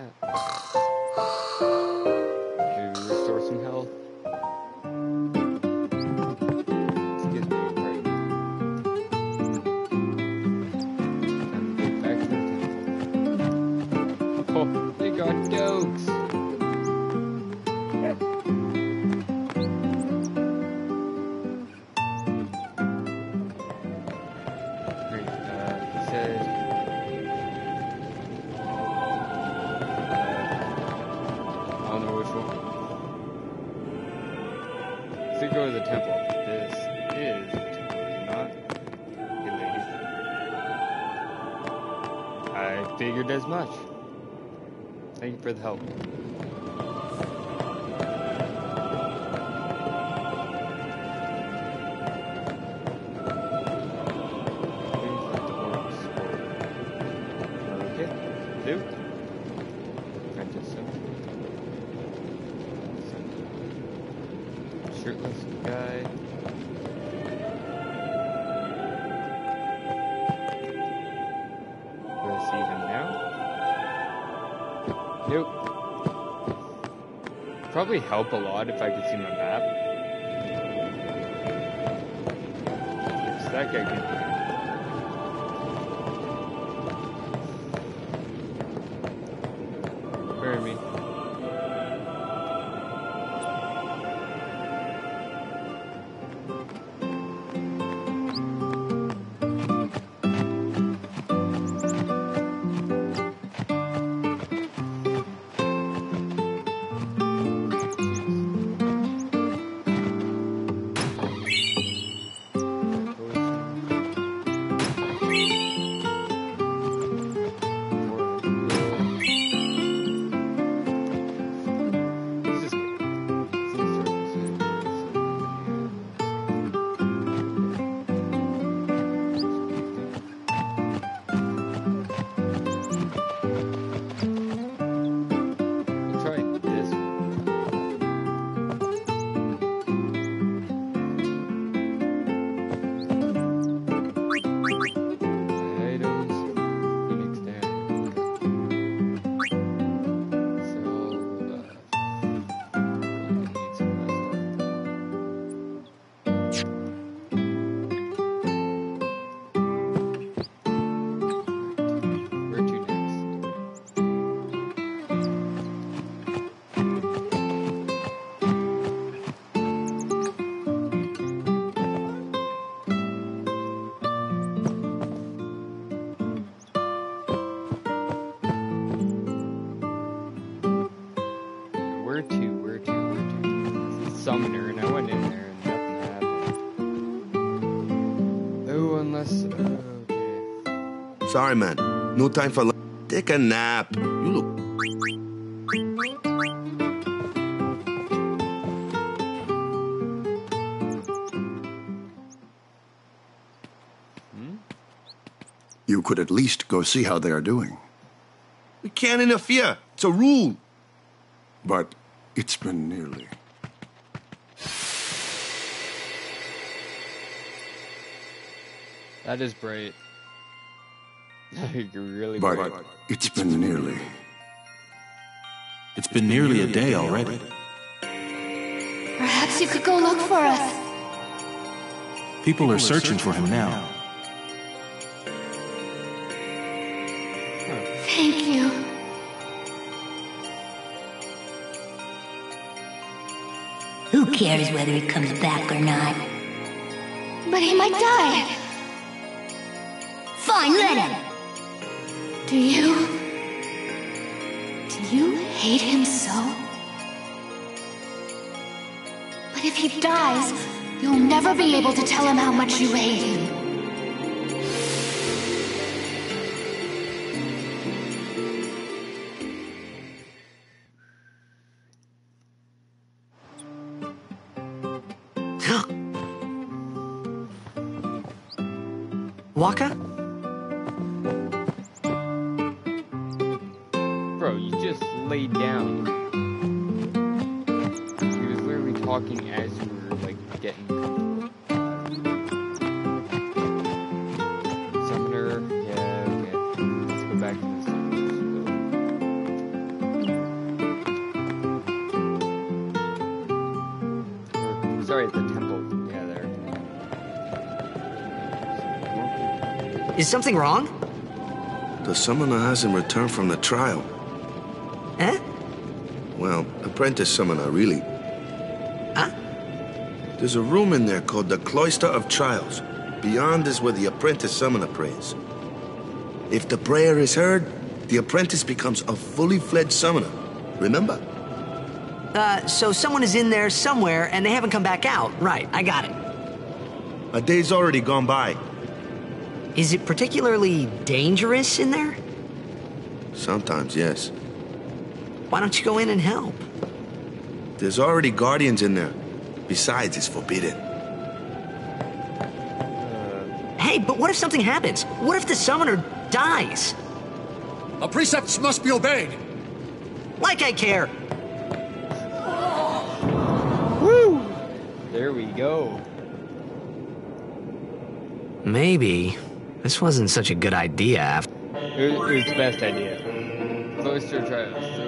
for the help. Probably help a lot if I could see my map. That guy
Sorry, man. No time for lunch. Take a nap. You look. Hmm?
You could at least go see how they are doing.
We can't interfere. It's a rule.
But it's been nearly.
That is bright. You're really
But
bright.
it's been nearly.
It's been nearly a day already.
Perhaps you could go look for us.
People are searching for him now.
Thank you.
Who cares whether he comes back or not?
But he might die.
Fine, let him.
Do you? Do you hate him so? But if he dies, you'll never be able to tell him how much you hate him.
Something wrong?
The summoner hasn't returned from the trial.
Eh?
Well, apprentice summoner, really.
Huh?
There's a room in there called the Cloister of Trials. Beyond is where the apprentice summoner prays. If the prayer is heard, the apprentice becomes a fully fledged summoner. Remember?
Uh, so someone is in there somewhere and they haven't come back out. Right, I got it.
A day's already gone by.
Is it particularly dangerous in there?
Sometimes, yes.
Why don't you go in and help?
There's already guardians in there. Besides, it's forbidden.
Hey, but what if something happens? What if the summoner dies?
Our precepts must be obeyed.
Like I care.
Woo! There we go.
Maybe this wasn't such a good idea after.
It was, the best idea. Cloister trials.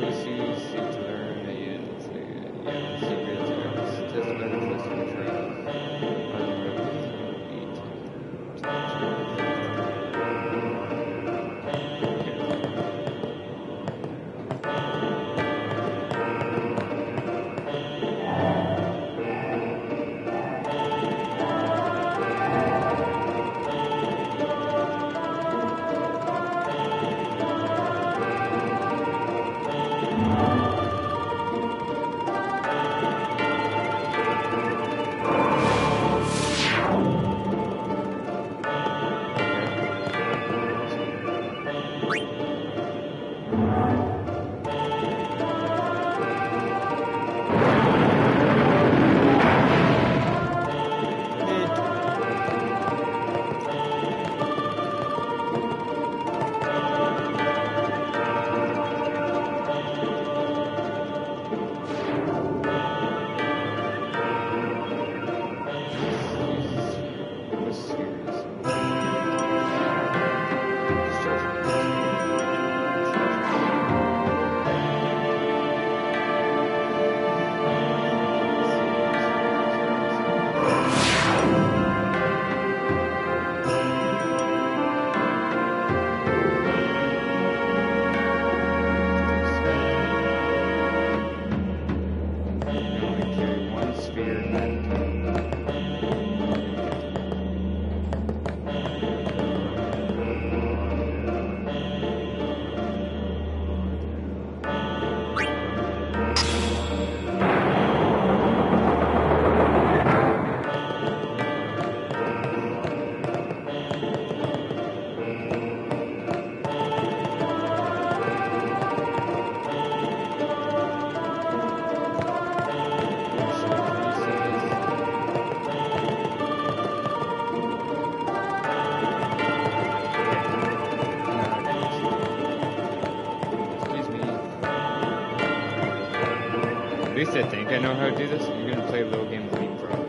Okay, know how to do this? You're gonna play a little game of Leapfrog.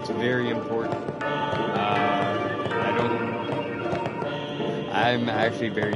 It's very important. Uh, I don't. I'm actually very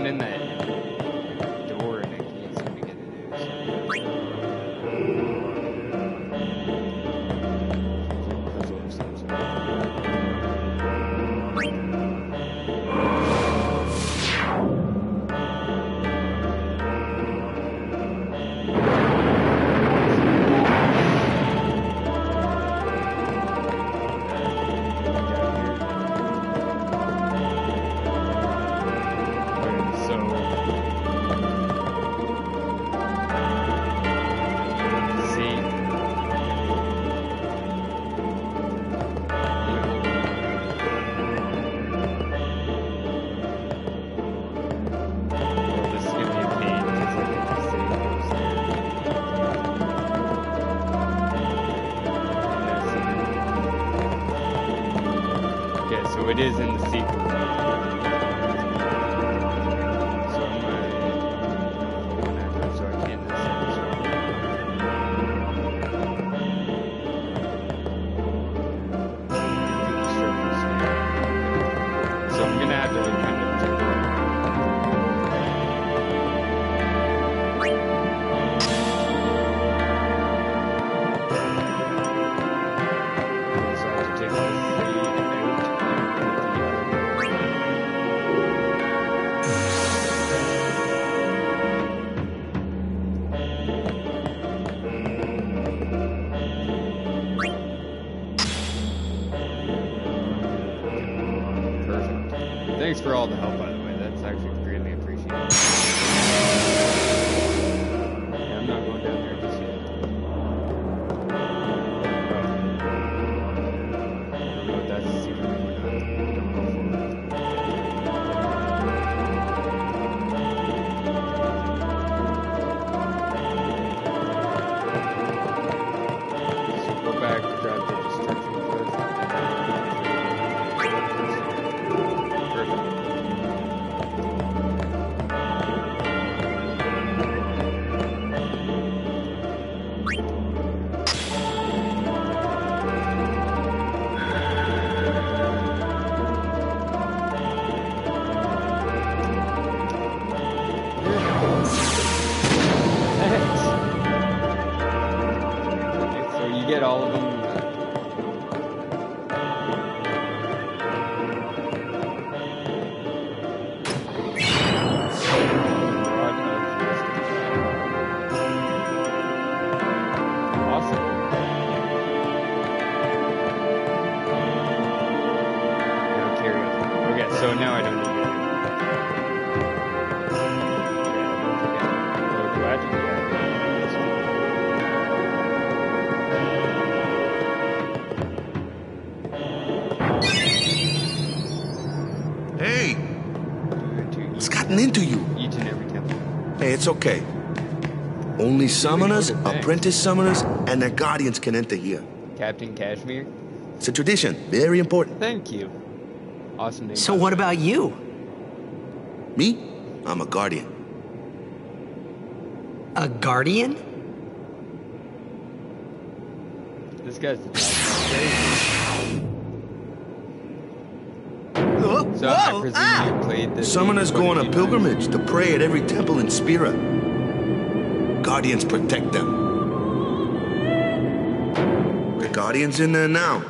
one, didn't they?
Hey, it's okay. Only summoners, apprentice summoners, and their guardians can enter here.
Captain Kashmir.
It's a tradition, very important.
Thank you. Awesome name.
So what about you?
Me? I'm a guardian.
A guardian?
This guy's the So I presume you played this.
Summoners go on a pilgrimage to pray at every temple in Spira. Guardians protect them. The Guardian's in there now.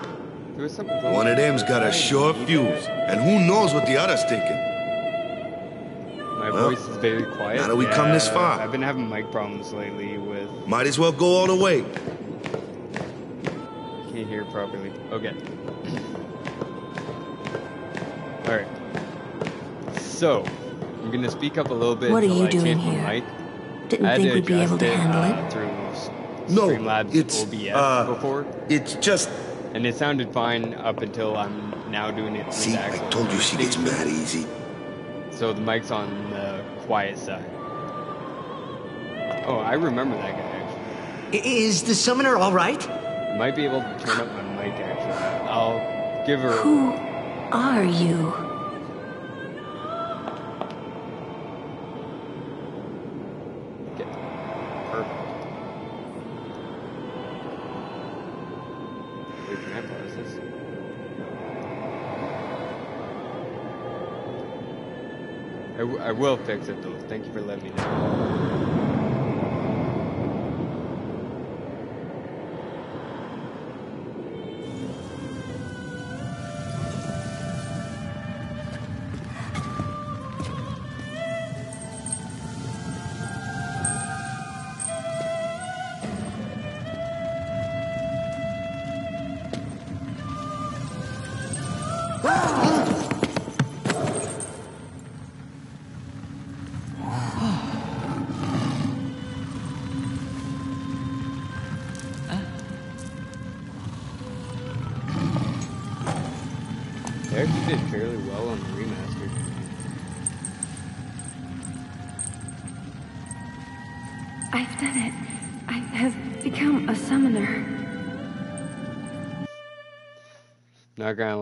There
One of them's got a short fuse, and who knows what the other's thinking.
My
Well,
voice is very quiet.
now that we come this far.
I've been having mic problems lately with
Might as well go all the way.
can't hear properly. Okay. So I'm gonna speak up a little bit.
What are you
I
doing here?
mic.
Didn't
I
think we'd be able
adjust
to handle
uh,
it.
through
No,
Streamlabs
it's,
OBS
uh,
before.
It's just.
And it sounded fine up until I'm now doing it.
See, I told you she gets mad easy.
So the mic's on the quiet side. Oh, I remember that guy actually.
Is the summoner all right?
Might be able to turn up my mic actually. I'll give her.
Who are you?
I, will fix it though. Thank you for letting me know.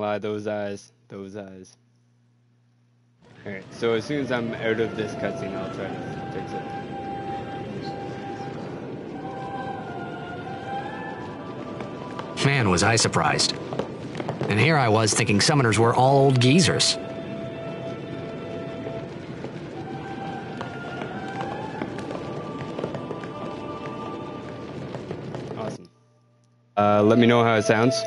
Lie, those eyes, those eyes. Alright, so as soon as I'm out of this cutscene, I'll try to fix it.
Man, was I surprised. And here I was thinking summoners were all old geezers.
Awesome. Uh, let me know how it sounds.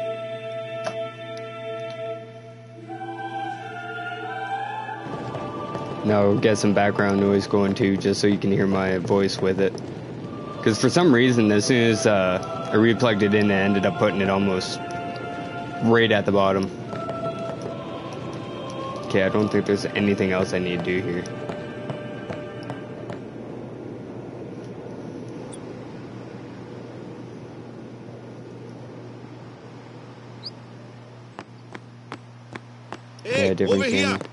Now get some background noise going too, just so you can hear my voice with it. Because for some reason, as soon as uh, I replugged it in, it ended up putting it almost right at the bottom. Okay, I don't think there's anything else I need to do here.
Hey,
yeah, different
over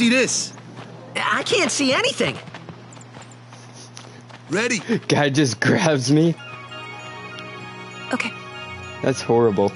see this.
I can't see anything.
Ready?
Guy just <laughs> grabs me.
Okay.
That's horrible.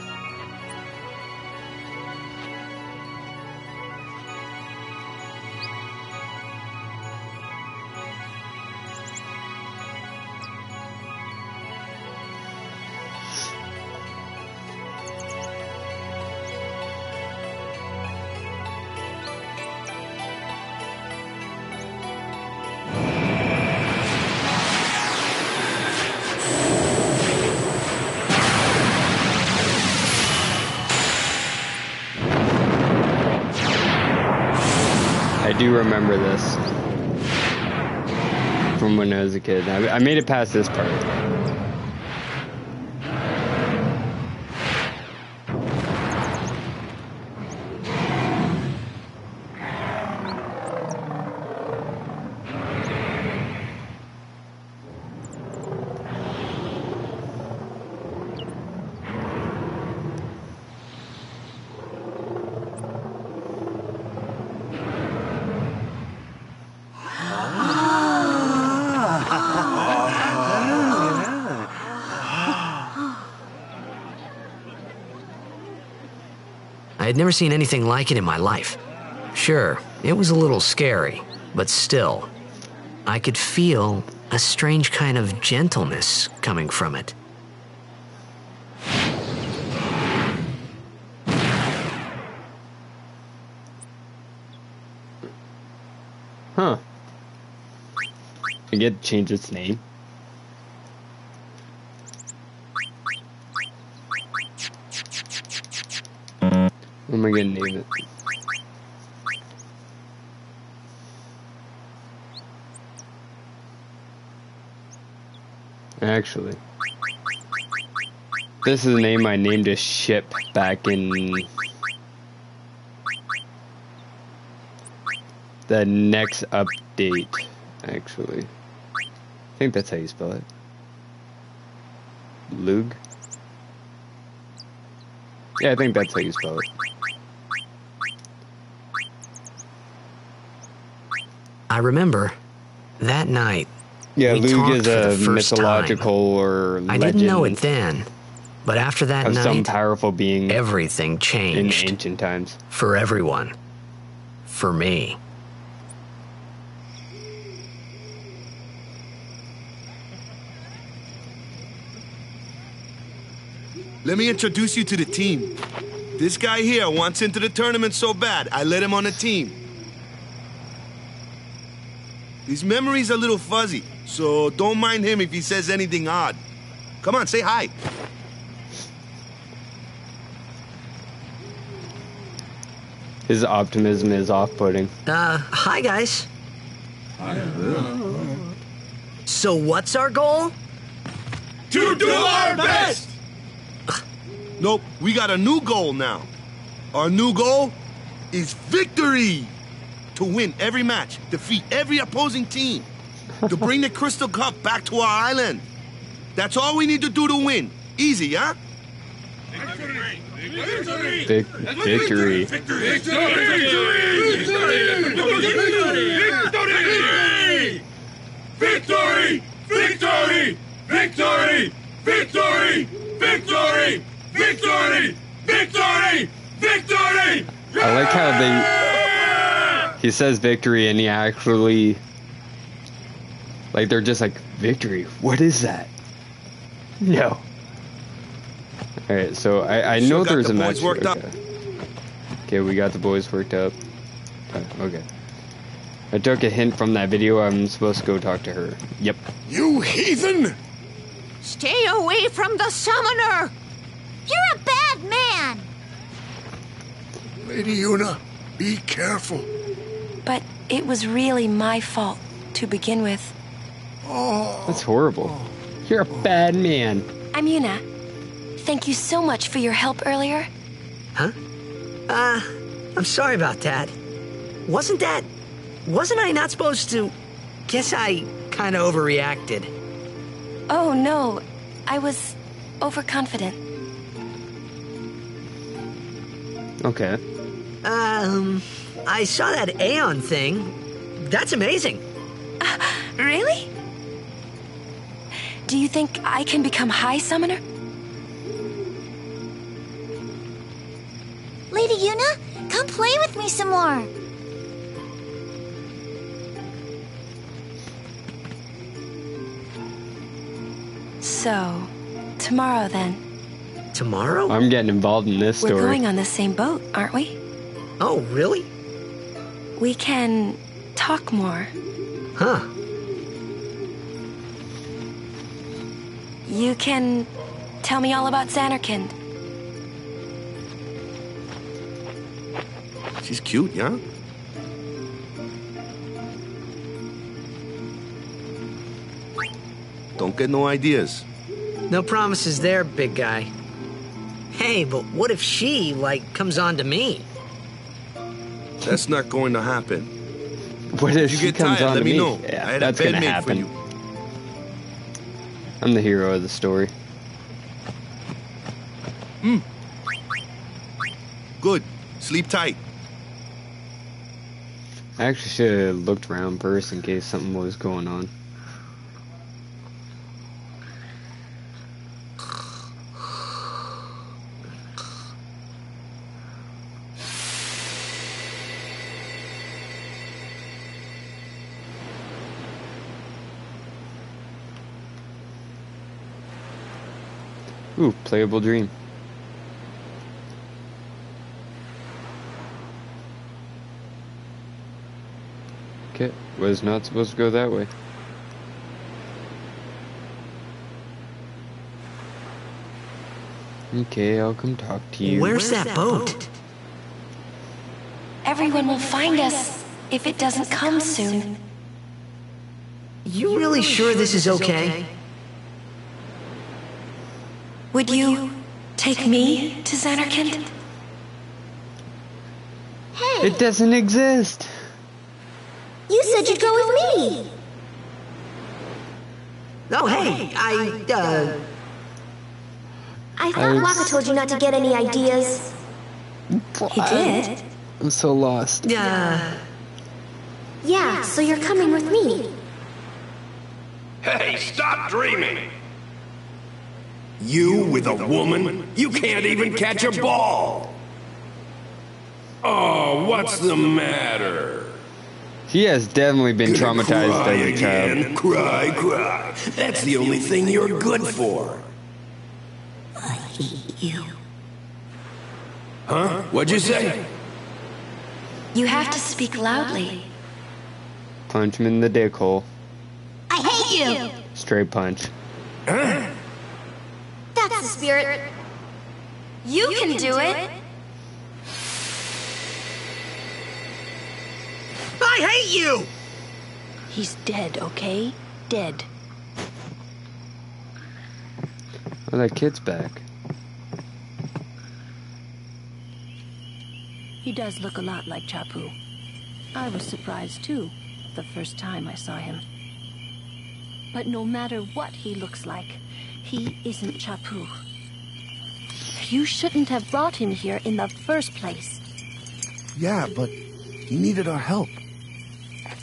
Remember this from when I was a kid. I, I made it past this part.
I had never seen anything like it in my life. Sure, it was a little scary, but still, I could feel a strange kind of gentleness coming from it.
Huh. I get change its name. Gonna name it? Actually, this is the name I named a ship back in the next update. Actually, I think that's how you spell it. Lug. Yeah, I think that's how you spell it.
I remember that night.
Yeah,
we
Lug is
the
a
first
mythological or
I didn't know it then, but after that
of
night,
some powerful being
everything changed
in
changed
ancient times.
for everyone. For me.
Let me introduce you to the team. This guy here wants into the tournament so bad, I let him on the team. His memory's a little fuzzy, so don't mind him if he says anything odd. Come on, say hi.
His optimism is off-putting.
Uh, hi guys. Hi. So what's our goal?
To do our best! Nope, we got a new goal now. Our new goal is victory! To win every match, defeat every opposing team, to bring the Crystal Cup back to our island. That's all we need to do to win. Easy, huh?
Vic- victory.
Victory! Victory! Victory! Victory! Victory! Victory! Victory! Victory!
I like how they. He says victory, and he actually. Like they're just like victory. What is that? No. All right, so I I know
got
there's
the
a
boys
match.
worked up.
okay. Okay, we got the boys worked up. Uh, Okay. I took a hint from that video. I'm supposed to go talk to her. Yep.
You heathen!
Stay away from the summoner!
You're a bad man!
Lady Yuna, be careful.
But it was really my fault to begin with.
That's horrible. You're a bad man.
I'm Yuna. Thank you so much for your help earlier.
Huh? Uh, I'm sorry about that. Wasn't that. Wasn't I not supposed to. Guess I kinda overreacted.
Oh no, I was overconfident.
Okay.
Um, I saw that Aeon thing. That's amazing.
Uh, really? Do you think I can become High Summoner?
Lady Yuna, come play with me some more.
So, tomorrow then.
Tomorrow?
I'm getting involved in this story.
We're going on the same boat, aren't we?
Oh, really?
we can talk more.
Huh.
You can tell me all about Zanarkand.
She's cute, yeah? Don't get no ideas.
No promises there, big guy. Hey, but what if she, like, comes on to me?
That's not going to happen.
What if
you
she
get
comes
tired,
on
let
to
me
me?
know.
Yeah,
I had
that's
a bed
gonna happen.
you.
I'm the hero of the story. Hmm.
Good. Sleep tight.
I actually should have looked around first in case something was going on. Ooh, playable dream. Okay, was not supposed to go that way. Okay, I'll come talk to you.
Where's that boat?
Everyone will find us if it doesn't come soon.
You really sure this is okay?
Would you take me to Zanarkand?
Hey,
It doesn't exist.
you said you'd go with me.
Oh, hey, I, uh,
I thought
I-
Wakka told you not to get any ideas.
He did.
I'm so lost.
Yeah.
Yeah, so you're coming with me.
Hey, stop dreaming! You with a woman? You can't even catch a ball! Oh, what's the matter?
He has definitely been
Gonna
traumatized
cry
as a child.
again, Cry, cry. That's the only thing you're good for.
I hate you.
Huh? What'd you say?
You have to speak loudly.
Punch him in the dick hole.
I hate you.
Straight punch.
Huh?
That's the spirit.
You can do it.
I hate you!
He's dead, okay? Dead.
Oh, that kid's back.
He does look a lot like Chapu. I was surprised too, the first time I saw him. But no matter what he looks like, he isn't Chapu. You shouldn't have brought him here in the first place.
Yeah, but he needed our help.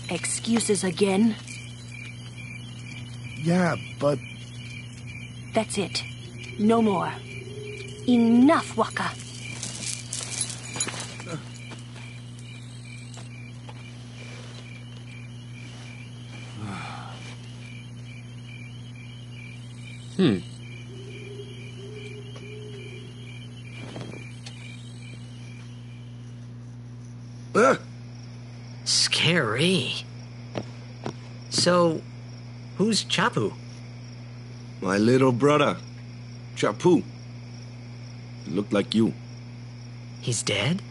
Excuses again?
Yeah, but
That's it. No more. Enough, Wakka.
Hmm.
Uh,
Scary. So, who's Chapu?
my little brother, Chapu. He looked like you.
He's dead?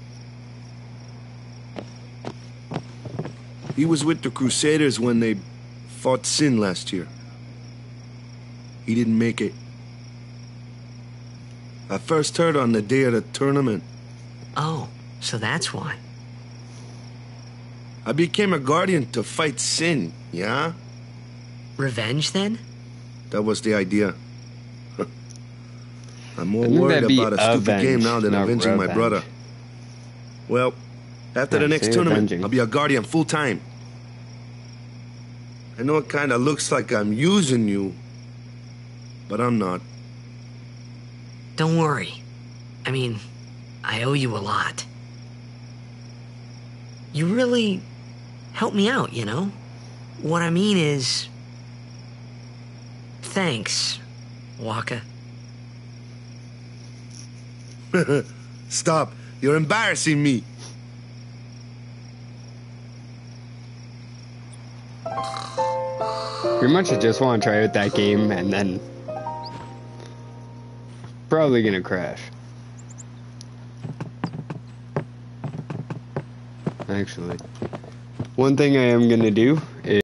He was with the Crusaders when they fought Sin last year. He didn't make it. I first heard on the day of the tournament.
Oh, so that's why.
I became a guardian to fight Sin, yeah?
Revenge then?
That was the idea. <laughs> I'm more
I think
worried about a stupid
avenge,
game now than
not
avenging my brother. Well, after
Yeah,
the next tournament,
avenging.
I'll be a guardian full time. I know it kind of looks like I'm using you, but I'm not.
Don't worry. I mean, I owe you a lot. You really helped me out, you know? What I mean is. Thanks, Wakka. <laughs>
Stop. You're embarrassing me.
Pretty much I just want to try out that game and then probably gonna crash. Actually, one thing I am gonna do is